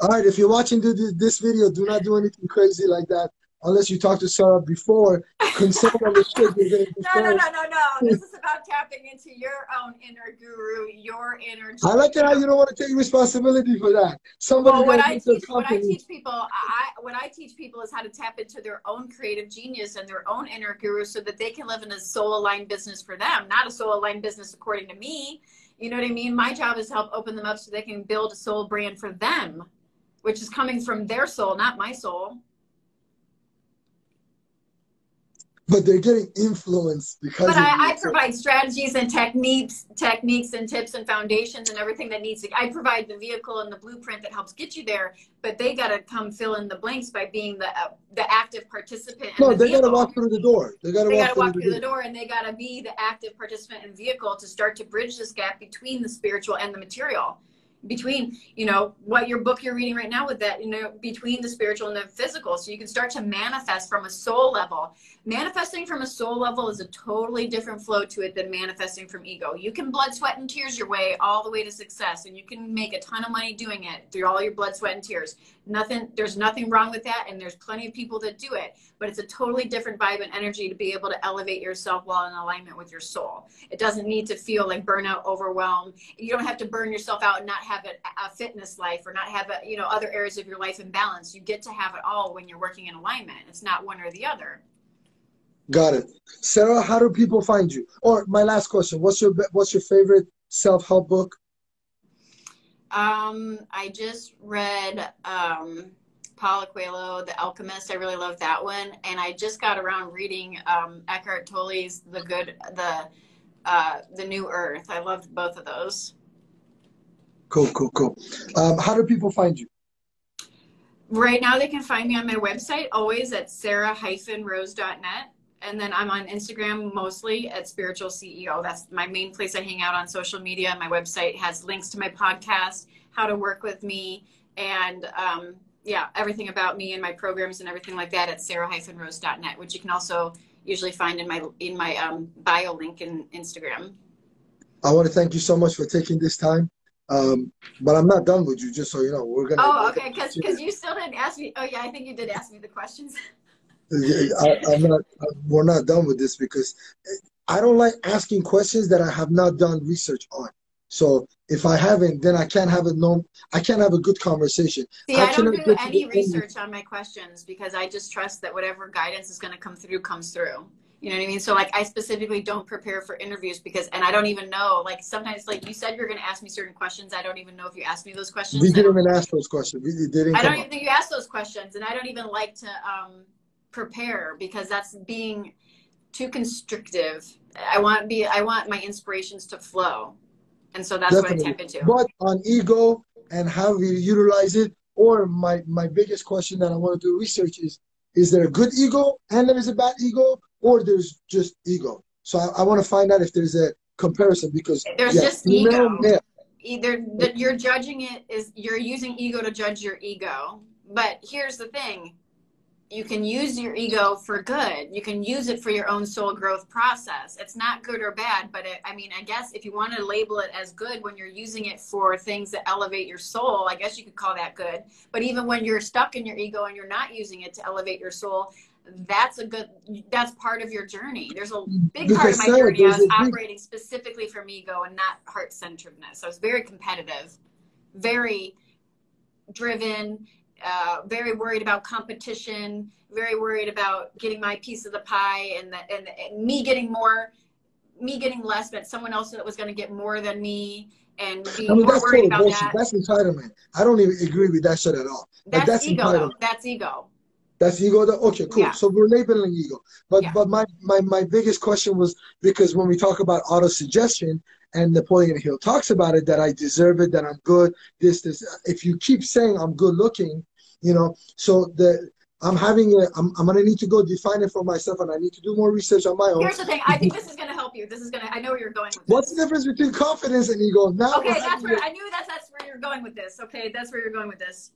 All right, if you're watching this video, do not do anything crazy like that unless you talk to Sarah before, on [LAUGHS] the shit you're going to No, no, no, no, no. This [LAUGHS] is about tapping into your own inner guru, your inner. I like it how you don't want to take responsibility for that. Somebody well, what I teach, what I teach people, I what I teach people is how to tap into their own creative genius and their own inner guru, so that they can live in a soul aligned business for them, not a soul aligned business according to me. You know what I mean? My job is to help open them up so they can build a soul brand for them, which is coming from their soul, not my soul. But they're getting influenced because. But I, I, provide strategies and techniques, techniques and tips and foundations and everything that needs to. I provide the vehicle and the blueprint that helps get you there, but they got to come fill in the blanks by being the uh, the active participant. No, the they got to walk through the door. They got to walk, walk, through, the, door. door, and they got to be the active participant and vehicle to start to bridge this gap between the spiritual and the material between you know what your book you're reading right now with that you know between the spiritual and the physical so you can start to manifest from a soul level manifesting from a soul level is a totally different flow to it than manifesting from ego. You can blood sweat and tears your way all the way to success and you can make a ton of money doing it through all your blood sweat and tears. Nothing there's nothing wrong with that and there's plenty of people that do it but it's a totally different vibe and energy to be able to elevate yourself while in alignment with your soul. It doesn't need to feel like burnout overwhelm. You don't have to burn yourself out and not have a, a fitness life or not have a, you know other areas of your life in balance. You get to have it all when you're working in alignment. It's not one or the other got it sarah how do people find you or my last question what's your what's your favorite self-help book um, I just read um, Paulo Coelho, The Alchemist. I really love that one, and I just got around reading um, Eckhart Tolle's The Good, the uh, The New Earth. I loved both of those. Cool, cool, cool. Um, how do people find you? Right now, they can find me on my website, always at sarah-rose.net and then I'm on Instagram mostly at Spiritual CEO. That's my main place I hang out on social media. My website has links to my podcast, how to work with me, and um, yeah, everything about me and my programs and everything like that at sarah-rose.net, which you can also usually find in my in my um, bio link in Instagram. I want to thank you so much for taking this time. Um, but I'm not done with you, just so you know. We're gonna. Oh, okay, because because you still didn't ask me. Oh yeah, I think you did ask me the questions. [LAUGHS] I, am not. We're not done with this because I don't like asking questions that I have not done research on. So if I haven't, then I can't have a no. I can't have a good conversation. See, I, I don't do any research on my questions because I just trust that whatever guidance is going to come through comes through. You know what I mean? So like I specifically don't prepare for interviews because and I don't even know like sometimes like you said you're gonna ask me certain questions. I don't even know if you asked me those questions. We didn't even ask those questions. We didn't I don't even think you asked those questions and I don't even like to um prepare because that's being too constrictive. I want be I want my inspirations to flow. And so that's Definitely. what I tap into. But on ego and how we utilize it, or my my biggest question that I want to do research is is there a good ego and there is a bad ego, or there's just ego? So I, I want to find out if there's a comparison because there's yeah, just ego. Male. Either that you're judging it is you're using ego to judge your ego. But here's the thing you can use your ego for good. You can use it for your own soul growth process. It's not good or bad, but it, I mean, I guess if you want to label it as good when you're using it for things that elevate your soul, I guess you could call that good. But even when you're stuck in your ego and you're not using it to elevate your soul, that's a good that's part of your journey there's a big because part of my journey i was operating big... specifically from ego and not heart-centeredness i was very competitive very driven uh, very worried about competition, very worried about getting my piece of the pie and, the, and, and me getting more, me getting less, but someone else that was going to get more than me and be I mean, more worried about bullshit. that. That's entitlement. I don't even agree with that shit at all. That's, that's ego. Entitlement. That's ego. That's ego. Though? Okay, cool. Yeah. So we're labeling ego. But yeah. but my, my my biggest question was because when we talk about auto suggestion and Napoleon Hill talks about it that I deserve it, that I'm good, this this. If you keep saying I'm good looking, you know so the i'm having a i'm, I'm gonna need to go define it for myself and i need to do more research on my own. Here's the thing i think this is gonna help you. This is gonna i know where you're going with what's the difference between confidence and ego? Now okay that's where i knew that's that's where you're going with this okay? That's where you're going with this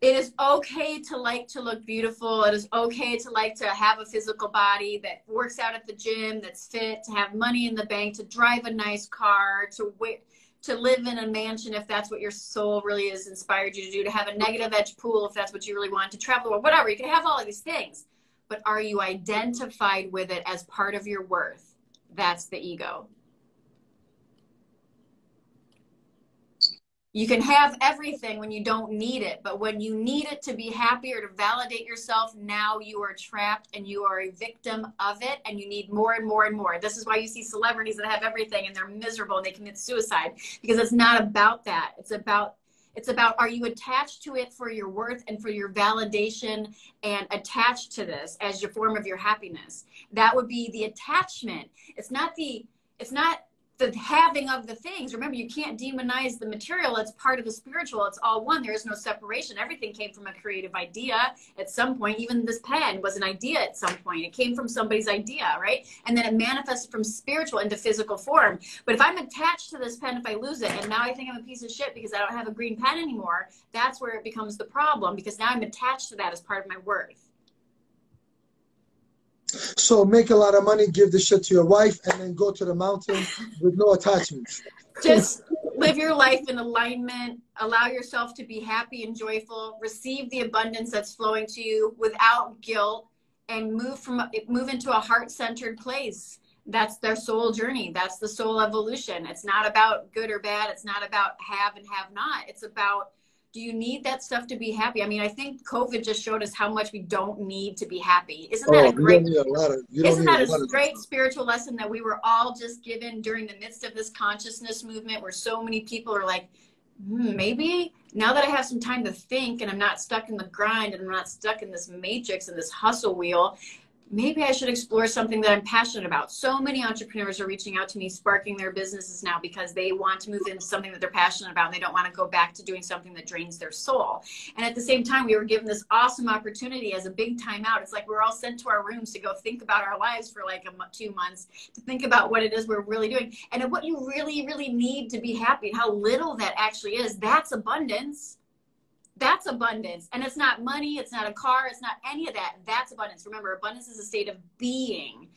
it is okay to like to look beautiful. It is okay to like to have a physical body that works out at the gym, that's fit, to have money in the bank, to drive a nice car, to wait, to live in a mansion if that's what your soul really has inspired you to do, to have a negative edge pool if that's what you really want, to travel or whatever. You can have all of these things. But are you identified with it as part of your worth? That's the ego. You can have everything when you don't need it, but when you need it to be happy or to validate yourself, now you are trapped and you are a victim of it and you need more and more and more. This is why you see celebrities that have everything and they're miserable and they commit suicide because it's not about that. It's about it's about are you attached to it for your worth and for your validation and attached to this as your form of your happiness. That would be the attachment. It's not the it's not the having of the things. Remember, you can't demonize the material. It's part of the spiritual. It's all one. There is no separation. Everything came from a creative idea at some point. Even this pen was an idea at some point. It came from somebody's idea, right? And then it manifested from spiritual into physical form. But if I'm attached to this pen, if I lose it, and now I think I'm a piece of shit because I don't have a green pen anymore, that's where it becomes the problem because now I'm attached to that as part of my worth. So make a lot of money, give the shit to your wife, and then go to the mountain with no attachments. Just live your life in alignment. Allow yourself to be happy and joyful. Receive the abundance that's flowing to you without guilt, and move from move into a heart centered place. That's their soul journey. That's the soul evolution. It's not about good or bad. It's not about have and have not. It's about do you need that stuff to be happy? I mean, I think COVID just showed us how much we don't need to be happy. Isn't that oh, a great? A isn't that a, a great spiritual lesson that we were all just given during the midst of this consciousness movement, where so many people are like, hmm, maybe now that I have some time to think and I'm not stuck in the grind and I'm not stuck in this matrix and this hustle wheel, maybe I should explore something that I'm passionate about. So many entrepreneurs are reaching out to me, sparking their businesses now because they want to move into something that they're passionate about and they don't want to go back to doing something that drains their soul. And at the same time, we were given this awesome opportunity as a big time out. It's like we're all sent to our rooms to go think about our lives for like a two months, to think about what it is we're really doing and what you really, really need to be happy and how little that actually is. That's abundance that's abundance. And it's not money, it's not a car, it's not any of that. That's abundance. Remember, abundance is a state of being.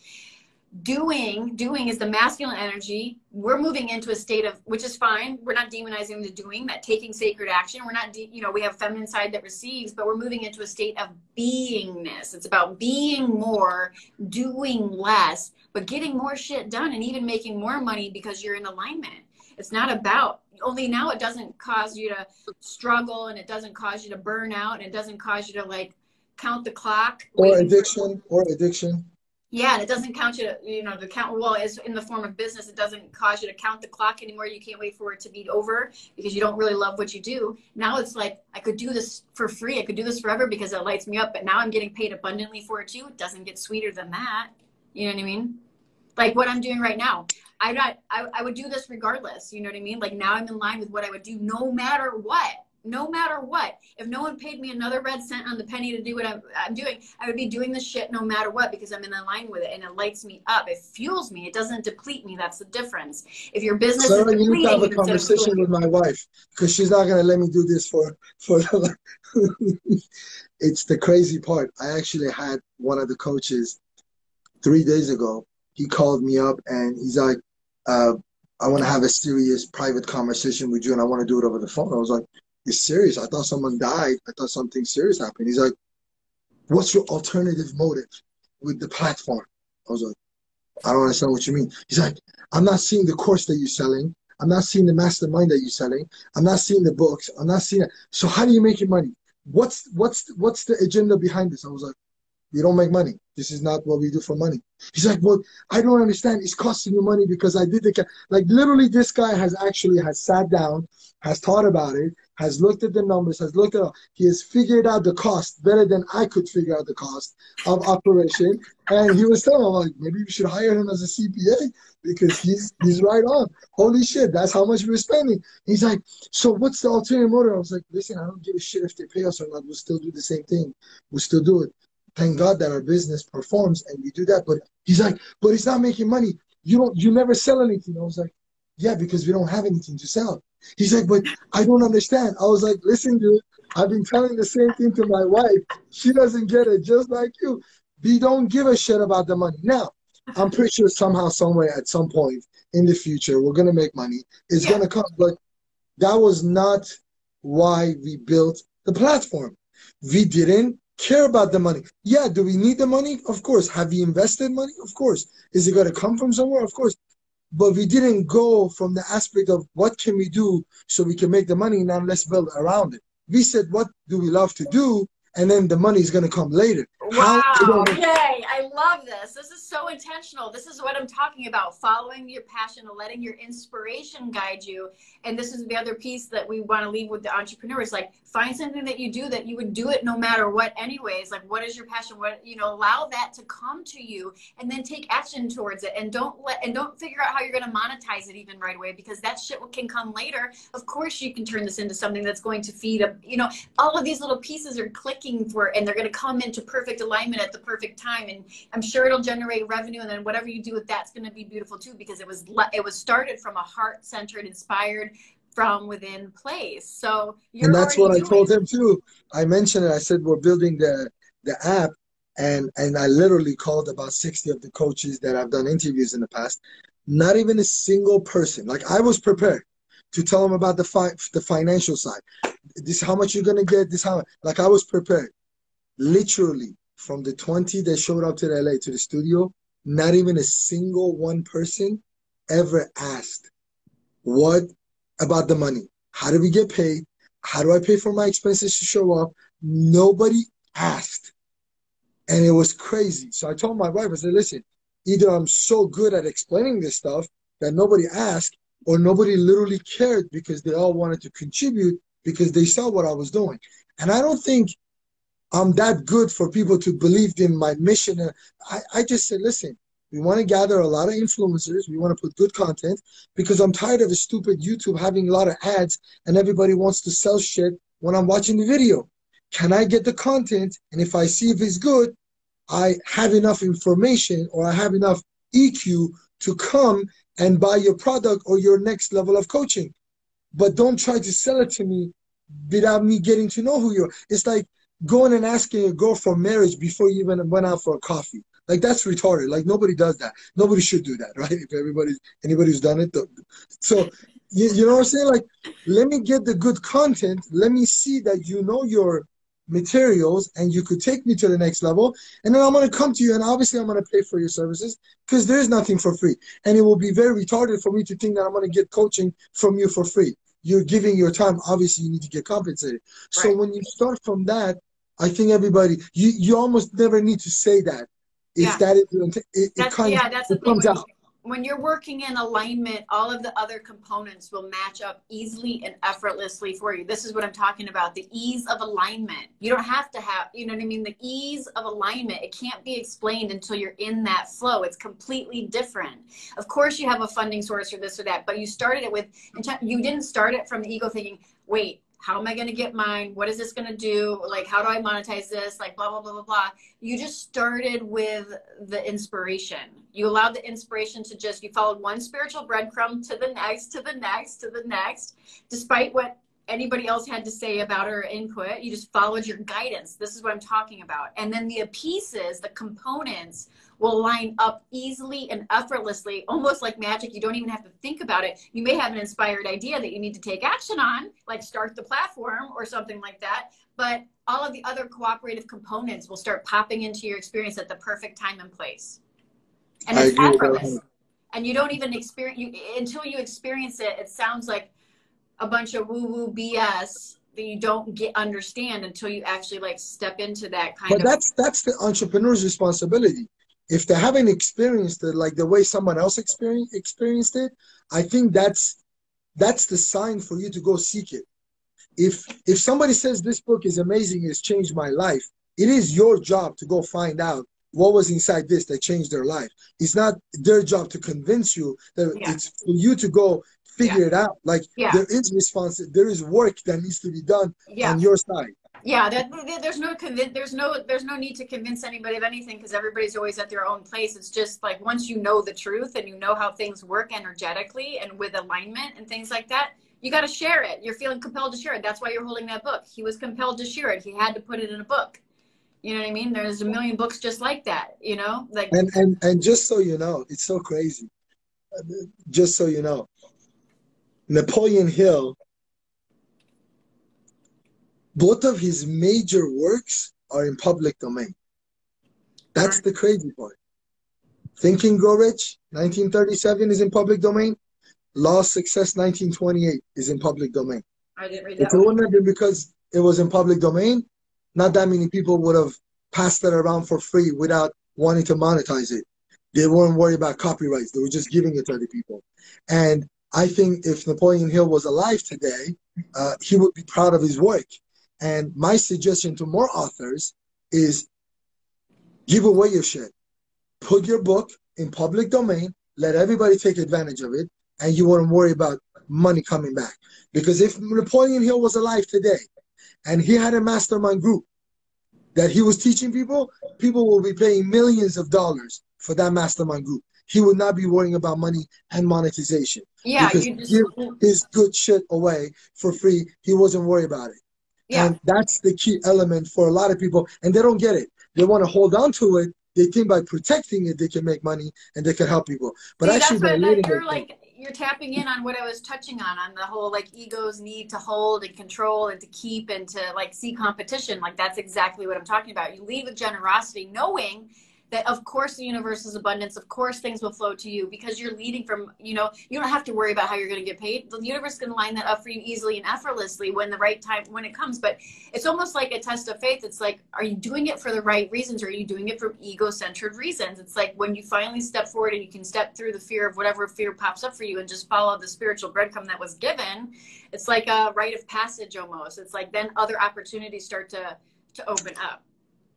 Doing, doing is the masculine energy. We're moving into a state of, which is fine. We're not demonizing the doing, that taking sacred action. We're not, de- you know, we have feminine side that receives, but we're moving into a state of beingness. It's about being more, doing less, but getting more shit done and even making more money because you're in alignment. It's not about only now it doesn't cause you to struggle and it doesn't cause you to burn out and it doesn't cause you to like count the clock. Or addiction or addiction. Yeah and it doesn't count you to you know the count well is in the form of business it doesn't cause you to count the clock anymore you can't wait for it to be over because you don't really love what you do. Now it's like i could do this for free i could do this forever because it lights me up but now i'm getting paid abundantly for it too it doesn't get sweeter than that. You know what i mean? Like what i'm doing right now I not I, I would do this regardless. You know what I mean? Like now I'm in line with what I would do no matter what. no matter what. If no one paid me another red cent on the penny to do what I'm, I'm, doing, I would be doing this shit no matter what because I'm in line with it and it lights me up. It fuels me. It doesn't deplete me. That's the difference. If your business Sarah, is you need to have a conversation with my wife because she's not gonna let me do this for for. The, [LAUGHS] it's the crazy part. I actually had one of the coaches three days ago. He called me up and he's like, uh, I want to have a serious private conversation with you and I want to do it over the phone. I was like, You're serious? I thought someone died. I thought something serious happened. He's like, What's your alternative motive with the platform? I was like, I don't understand what you mean. He's like, I'm not seeing the course that you're selling. I'm not seeing the mastermind that you're selling. I'm not seeing the books. I'm not seeing it. So how do you make your money? What's what's what's the agenda behind this? I was like, you don't make money. This is not what we do for money. He's like, well, I don't understand. It's costing you money because I did the like literally. This guy has actually has sat down, has thought about it, has looked at the numbers, has looked at. He has figured out the cost better than I could figure out the cost of operation. And he was telling me, like, maybe we should hire him as a CPA because he's he's right on. Holy shit, that's how much we're spending. He's like, so what's the alternative motive? I was like, listen, I don't give a shit if they pay us or not. We'll still do the same thing. We'll still do it thank God that our business performs and we do that. But he's like, but it's not making money. You don't, you never sell anything. I was like, yeah, because we don't have anything to sell. He's like, but I don't understand. I was like, listen, dude, I've been telling the same thing to my wife. She doesn't get it, just like you. We don't give a shit about the money. Now, I'm pretty sure somehow, somewhere, at some point in the future, we're gonna make money. It's yeah. gonna come, but that was not why we built the platform. We didn't care about the money. Yeah, do we need the money? Of course. Have we invested money? Of course. Is it going to come from somewhere? Of course. But we didn't go from the aspect of what can we do so we can make the money. Now let's build around it. We said, what do we love to do? And then the money is going to come later. Wow. Yay. I love this. This is so intentional. This is what I'm talking about following your passion and letting your inspiration guide you. And this is the other piece that we want to leave with the entrepreneurs like, find something that you do that you would do it no matter what, anyways. Like, what is your passion? What, you know, allow that to come to you and then take action towards it. And don't let, and don't figure out how you're going to monetize it even right away because that shit can come later. Of course, you can turn this into something that's going to feed a, you know, all of these little pieces are clicking for, and they're going to come into perfect alignment at the perfect time. And I'm sure it'll generate revenue. And then whatever you do with that's going to be beautiful too, because it was, it was started from a heart centered, inspired, from within place. So and that's what doing. I told him too. I mentioned it. I said we're building the the app, and and I literally called about sixty of the coaches that I've done interviews in the past. Not even a single person. Like I was prepared to tell them about the fi- the financial side. This how much you're gonna get. This how like I was prepared. Literally from the twenty that showed up to LA to the studio, not even a single one person ever asked what about the money. How do we get paid? How do I pay for my expenses to show up? Nobody asked. And it was crazy. So I told my wife, I said, listen, either I'm so good at explaining this stuff that nobody asked, or nobody literally cared because they all wanted to contribute because they saw what I was doing. And I don't think I'm that good for people to believe in my mission. I, I just said, listen, we want to gather a lot of influencers. We want to put good content because I'm tired of the stupid YouTube having a lot of ads and everybody wants to sell shit when I'm watching the video. Can I get the content? And if I see if it's good, I have enough information or I have enough EQ to come and buy your product or your next level of coaching. But don't try to sell it to me without me getting to know who you are. It's like going and asking a girl for marriage before you even went out for a coffee. Like that's retarded. Like nobody does that. Nobody should do that, [LAUGHS] right? If everybody's anybody's done it, so you, you know what I'm saying? Like, let me get the good content. Let me see that you know your materials and you could take me to the next level. And then I'm gonna come to you and obviously I'm gonna pay for your services because there's nothing for free. And it will be very retarded for me to think that I'm gonna get coaching from you for free. You're giving your time. Obviously, you need to get compensated. Right. So when you start from that, I think everybody you you almost never need to say that if yeah. that is it, it, that's, kind yeah, that's it comes out when you're working in alignment, all of the other components will match up easily and effortlessly for you. This is what I'm talking about the ease of alignment. You don't have to have, you know what I mean? The ease of alignment, it can't be explained until you're in that flow. It's completely different. Of course, you have a funding source or this or that, but you started it with, you didn't start it from the ego thinking, wait, how am I going to get mine? What is this going to do? Like, how do I monetize this? Like, blah, blah, blah, blah, blah. You just started with the inspiration. You allowed the inspiration to just, you followed one spiritual breadcrumb to the next, to the next, to the next, despite what anybody else had to say about her input. You just followed your guidance. This is what I'm talking about. And then the pieces, the components will line up easily and effortlessly, almost like magic. You don't even have to think about it. You may have an inspired idea that you need to take action on, like start the platform or something like that. But all of the other cooperative components will start popping into your experience at the perfect time and place. And it's effortless. And you don't even experience you until you experience it. It sounds like a bunch of woo woo BS that you don't get understand until you actually like step into that kind but of. But that's that's the entrepreneur's responsibility. If they haven't experienced it like the way someone else experienced experienced it, I think that's that's the sign for you to go seek it. If if somebody says this book is amazing, it's changed my life, it is your job to go find out what was inside this that changed their life. It's not their job to convince you that yeah. it's for you to go figure yeah. it out. Like yeah. there is response, there is work that needs to be done on your side. Yeah, that, there's no there's no there's no need to convince anybody of anything because everybody's always at their own place. It's just like once you know the truth and you know how things work energetically and with alignment and things like that, you got to share it. You're feeling compelled to share it. That's why you're holding that book. He was compelled to share it. He had to put it in a book. You know what I mean? There's a million books just like that, you know? Like And and and just so you know, it's so crazy. Uh, just so you know. Napoleon Hill both of his major works are in public domain. That's the crazy part. Think and Grow Rich, 1937 is in public domain. Law Success, 1928 is in public domain. I didn't read that. If it wouldn't have been because it was in public domain, not that many people would have passed that around for free without wanting to monetize it. They weren't worried about copyrights. They were just giving it to other people. And I think if Napoleon Hill was alive today, uh, he would be proud of his work. And my suggestion to more authors is give away your shit. Put your book in public domain, let everybody take advantage of it, and you won't worry about money coming back. Because if Napoleon Hill was alive today, and he had a mastermind group that he was teaching people, people will be paying millions of dollars for that mastermind group. He would not be worrying about money and monetization. Yeah, because you just give his good shit away for free. He wasn't worried about it. Yeah. And that's the key element for a lot of people, and they don't get it. They want to hold on to it. They think by protecting it, they can make money and they can help people. But See, actually, it, like you're tapping in on what I was touching on, on the whole like ego's need to hold and control and to keep and to like see competition. Like that's exactly what I'm talking about. You leave with generosity, knowing that of course the universe is abundance of course things will flow to you because you're leading from you know you don't have to worry about how you're going to get paid. The universe can line that up for you easily and effortlessly when the right time when it comes. But it's almost like a test of faith. It's like are you doing it for the right reasons or are you doing it for ego-centered reasons? It's like when you finally step forward and you can step through the fear of whatever fear pops up for you and just follow the spiritual breadcrumb that was given it's like a rite of passage almost. It's like then other opportunities start to to open up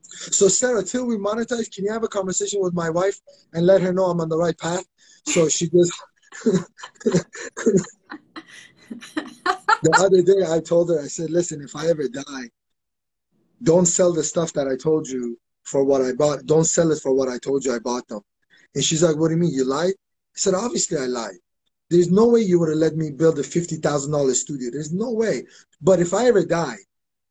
so Sarah, till we monetize, can you have a conversation with my wife and let her know I'm on the right path? So she just. [LAUGHS] the other day I told her, I said, listen, if I ever die, don't sell the stuff that I told you for what I bought. Don't sell it for what I told you I bought them. And she's like, what do you mean? You lied? I said, obviously I lied. There's no way you would have let me build a $50,000 studio. There's no way. But if I ever die,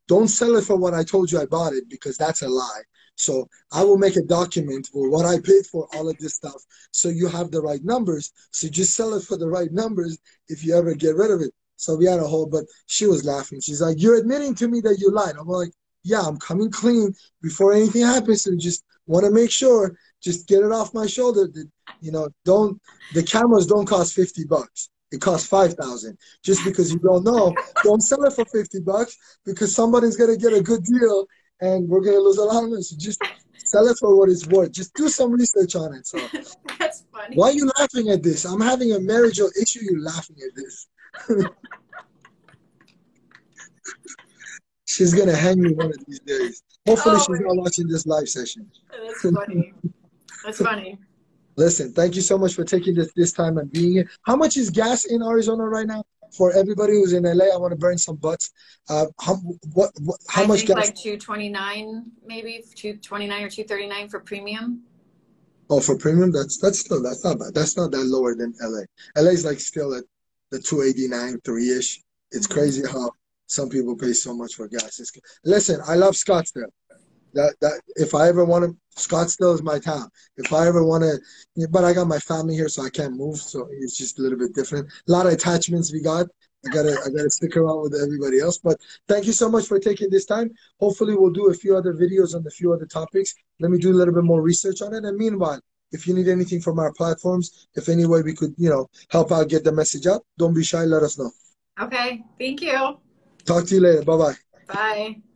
don't sell it for what I told you I bought it because that's a lie. So I will make a document for what I paid for all of this stuff so you have the right numbers. So just sell it for the right numbers if you ever get rid of it. So we had a whole, but she was laughing. She's like, You're admitting to me that you lied. I'm like, Yeah, I'm coming clean before anything happens. So just want to make sure, just get it off my shoulder that, you know, don't, the cameras don't cost 50 bucks it costs 5000 just because you don't know. Don't sell it for 50 bucks because somebody's going to get a good deal and we're going to lose a lot of money. So just sell it for what it's worth. Just do some research on it so. [LAUGHS] That's funny. Why are you laughing at this? I'm having a marital issue you're laughing at this. [LAUGHS] She's going to hang me one of these days. Hopefully oh, she's not watching this live session. That's funny. That's funny Listen, thank you so much for taking this this time and being here. How much is gas in Arizona right now? for everybody who's in LA, I want to burn some butts. Uh, how what, what how I much gas? like two twenty nine, maybe two twenty nine or two thirty nine for premium. Oh, for premium, that's that's still that's not bad. That's not that lower than LA. LA is like still at the two eighty nine, three ish. It's mm-hmm. crazy how some people pay so much for gas. It's, listen, I love Scottsdale. That that if I ever want to, Scottsdale is my town. If I ever want to, but I got my family here, so I can't move. So it's just a little bit different. A lot of attachments we got. I gotta I gotta stick around with everybody else. But thank you so much for taking this time. Hopefully we'll do a few other videos on a few other topics. Let me do a little bit more research on it. And meanwhile, if you need anything from our platforms, if any way we could, you know, help out get the message out, don't be shy. Let us know. Okay. Thank you. Talk to you later. Bye-bye. Bye.